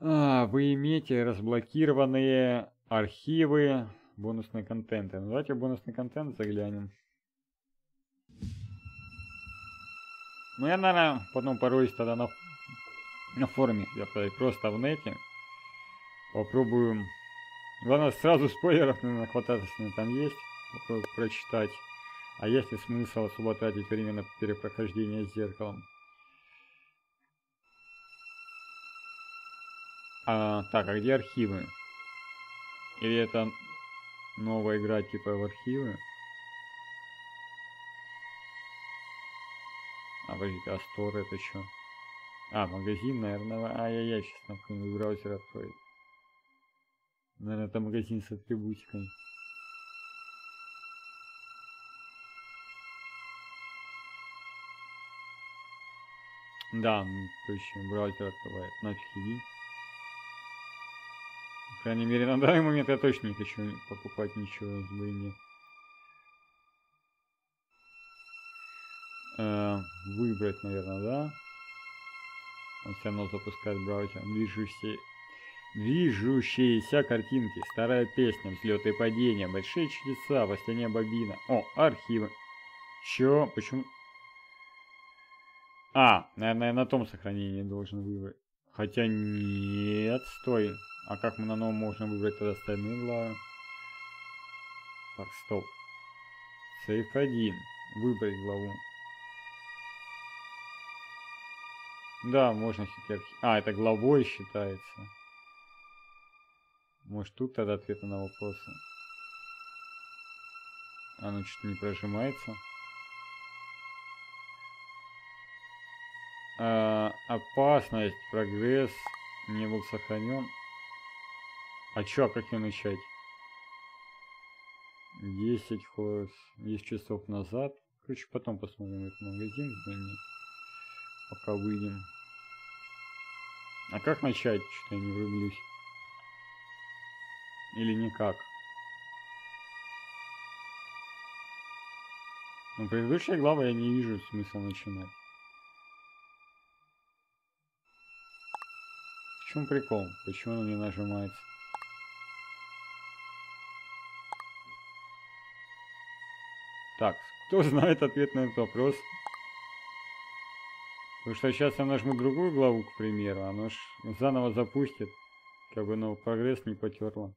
[SPEAKER 1] А, вы имеете разблокированные архивы бонусные контенты. Ну, давайте бонусный контент заглянем. Ну, я, наверное, потом пороюсь тогда на, на форуме, я просто в нете. Попробую. Главное, сразу спойлеров, наверное, хвататься, там есть. Прочитать. А есть ли смысл особо тратить время на перепрохождение с зеркалом? А, так, а где архивы? Или это новая игра типа в архивы? А, подождите, а стор это что? А, магазин, наверное. Ай-яй-яй, сейчас там какой-нибудь браузер откроет. Наверное, это магазин с атрибутикой. Да, точно, браузер открывает. Нафиг иди. По крайней мере, на данный момент я точно не хочу покупать ничего с BND. Э, выбрать, наверное, да? Он все равно запускает браузер. Движущие, движущиеся картинки, старая песня, взлеты и падения, большие чудеса, восстание бобина. О, архивы. Чё? Почему? А, наверное, на том сохранении должен выбрать. Хотя нет, стой. А как мы на новом можем выбрать тогда остальные главы? Так, стоп. Сейф 1. Выбрать главу. Да, можно теперь... А, это главой считается. Может тут тогда ответы на вопросы? Оно что-то не прожимается. А, опасность, прогресс не был сохранен. А чё, а как ее начать? 10 хос, 10 часов назад. Короче, потом посмотрим этот магазин, где пока выйдем. А как начать? Что-то я не врублюсь. Или никак? Ну, предыдущая глава я не вижу смысла начинать. В чем прикол? Почему он не нажимается? Так, кто знает ответ на этот вопрос? Потому что сейчас я нажму другую главу, к примеру, оно ж заново запустит, как бы, но прогресс не потерло.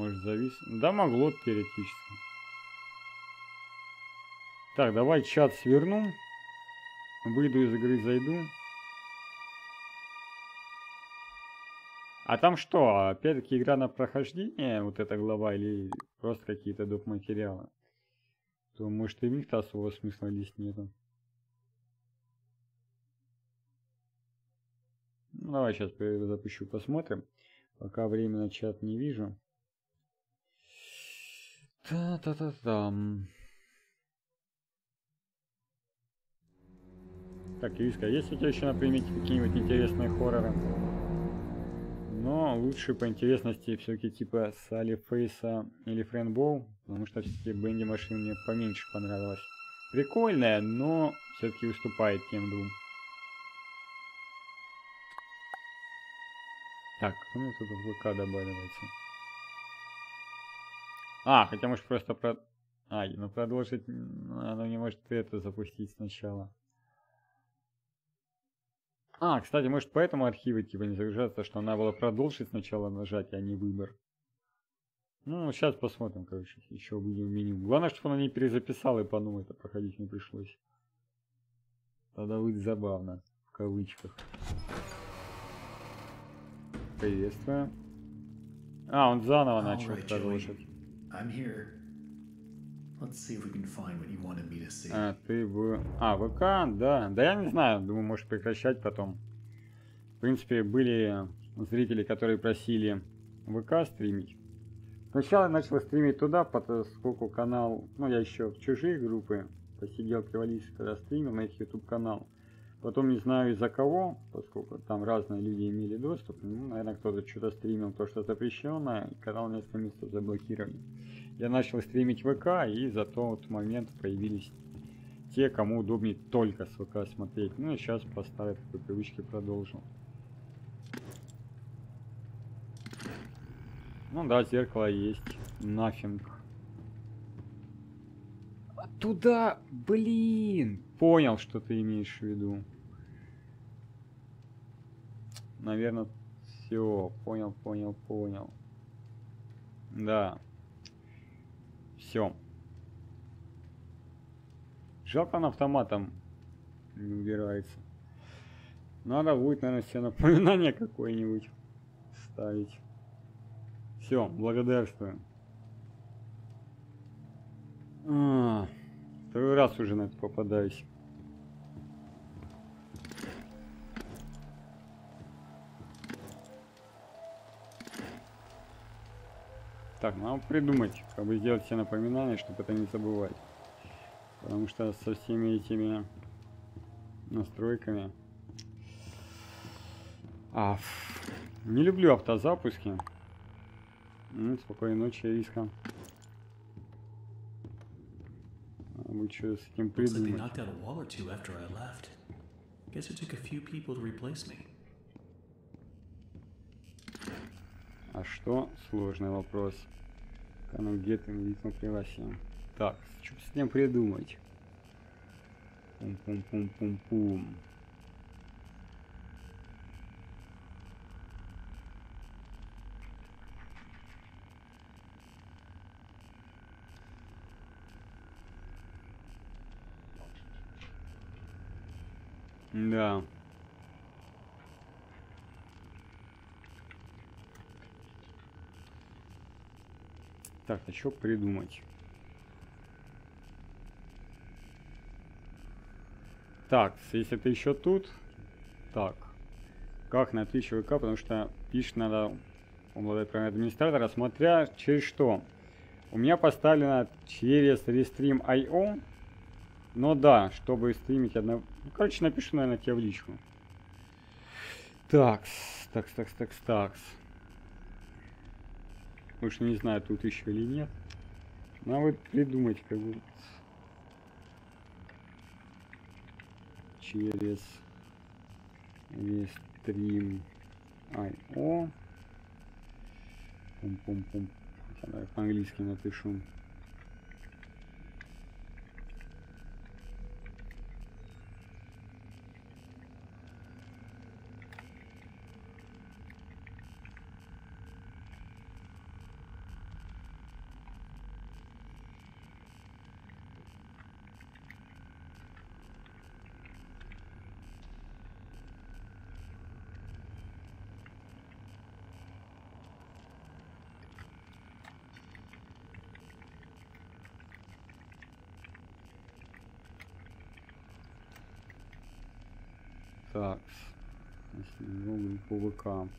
[SPEAKER 1] Может завис? Да могло теоретически. Так, давай чат сверну. Выйду из игры, зайду. А там что, опять-таки игра на прохождение, вот эта глава, или просто какие-то доп. материалы? То может и в них-то особого смысла лезть нету. Ну, давай сейчас запущу, посмотрим. Пока временно чат не вижу. Та-та-та-там. Так, Ириска, есть у тебя еще на примете какие-нибудь интересные хорроры? Но лучше по интересности все-таки типа Салли Фейса или Френбоу, потому что все-таки Бенди Машин мне поменьше понравилась. Прикольная, но все-таки уступает тем двум. Так, кто мне тут в ВК добавляется? А, хотя может просто про... А, ну продолжить... Оно не может это запустить сначала. А, кстати, может поэтому архивы типа не загружаются, что надо было продолжить сначала нажать, а не выбор. Ну, сейчас посмотрим, короче, еще в меню. Главное, чтобы она не перезаписала и по новой это проходить не пришлось. Тогда будет забавно, в кавычках. Приветствую. А, он заново начал
[SPEAKER 4] right,
[SPEAKER 1] продолжить.
[SPEAKER 4] I'm here. Let's see if we can find what you wanted me to see.
[SPEAKER 1] А, ты в... А, ВК, да. Да я не знаю, думаю, можешь прекращать потом. В принципе, были зрители, которые просили ВК стримить. Сначала я начал стримить туда, поскольку канал... Ну, я еще в чужие группы посидел, привалился, когда стримил на их YouTube канал. Потом не знаю из-за кого, поскольку там разные люди имели доступ. Ну, наверное, кто-то что-то стримил, то, что запрещено, и канал несколько месяцев заблокировали я начал стримить ВК, и за тот момент появились те, кому удобнее только с ВК смотреть. Ну и сейчас по старой такой привычке продолжил. Ну да, зеркало есть. Нафиг. Туда, блин! Понял, что ты имеешь в виду. Наверное, все. Понял, понял, понял. Да. Все. Жалко он автоматом не убирается. Надо будет, наверное, себе напоминание какое-нибудь ставить. Все, благодарствую. А, второй раз уже на это попадаюсь. Так, надо придумать, как бы сделать все напоминания, чтобы это не забывать. Потому что со всеми этими настройками... А, не люблю автозапуски. Ну, спокойной ночи, риска. Надо что с этим придумать. А что? Сложный вопрос. Канал где ты видно пригласим. Так, что с ним придумать? Пум-пум-пум-пум-пум. Да. Так, а что придумать? Так, если ты еще тут. Так. Как на Twitch ВК, потому что пишет надо обладать правами администратора, смотря через что. У меня поставлено через Restream.io. Но да, чтобы стримить одно... Ну, короче, напишу, наверное, тебе в личку. Такс, такс, такс, такс, такс. Уж не знаю, тут еще или нет. Надо вот придумать, как бы. Через Restream IO. Пум-пум-пум. По-английски напишу. Так. Если логин по ВК.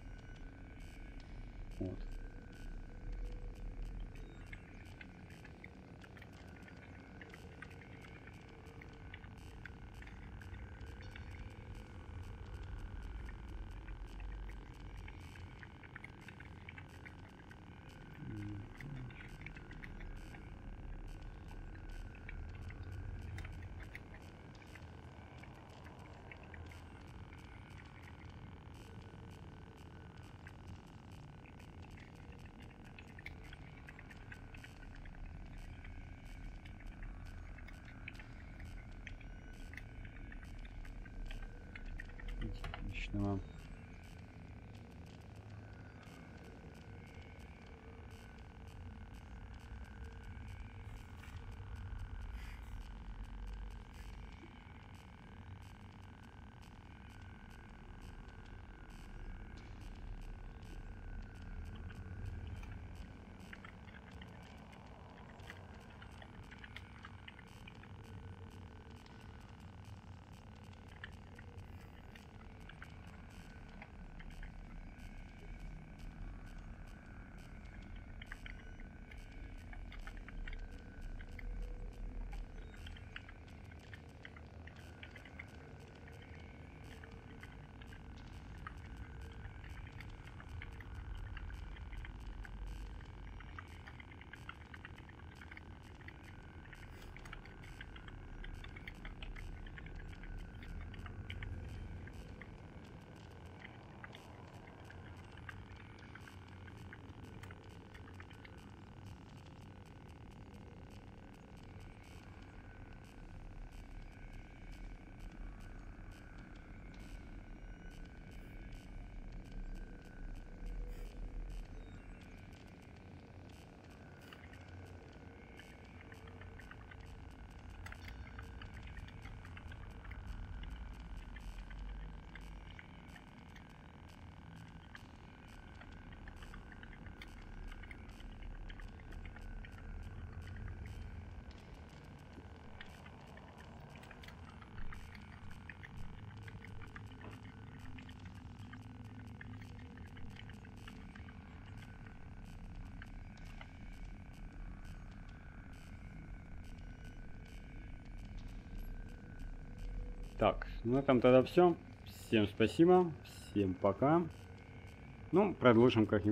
[SPEAKER 1] Nemám. Так, на этом тогда все. Всем спасибо, всем пока. Ну, продолжим как-нибудь.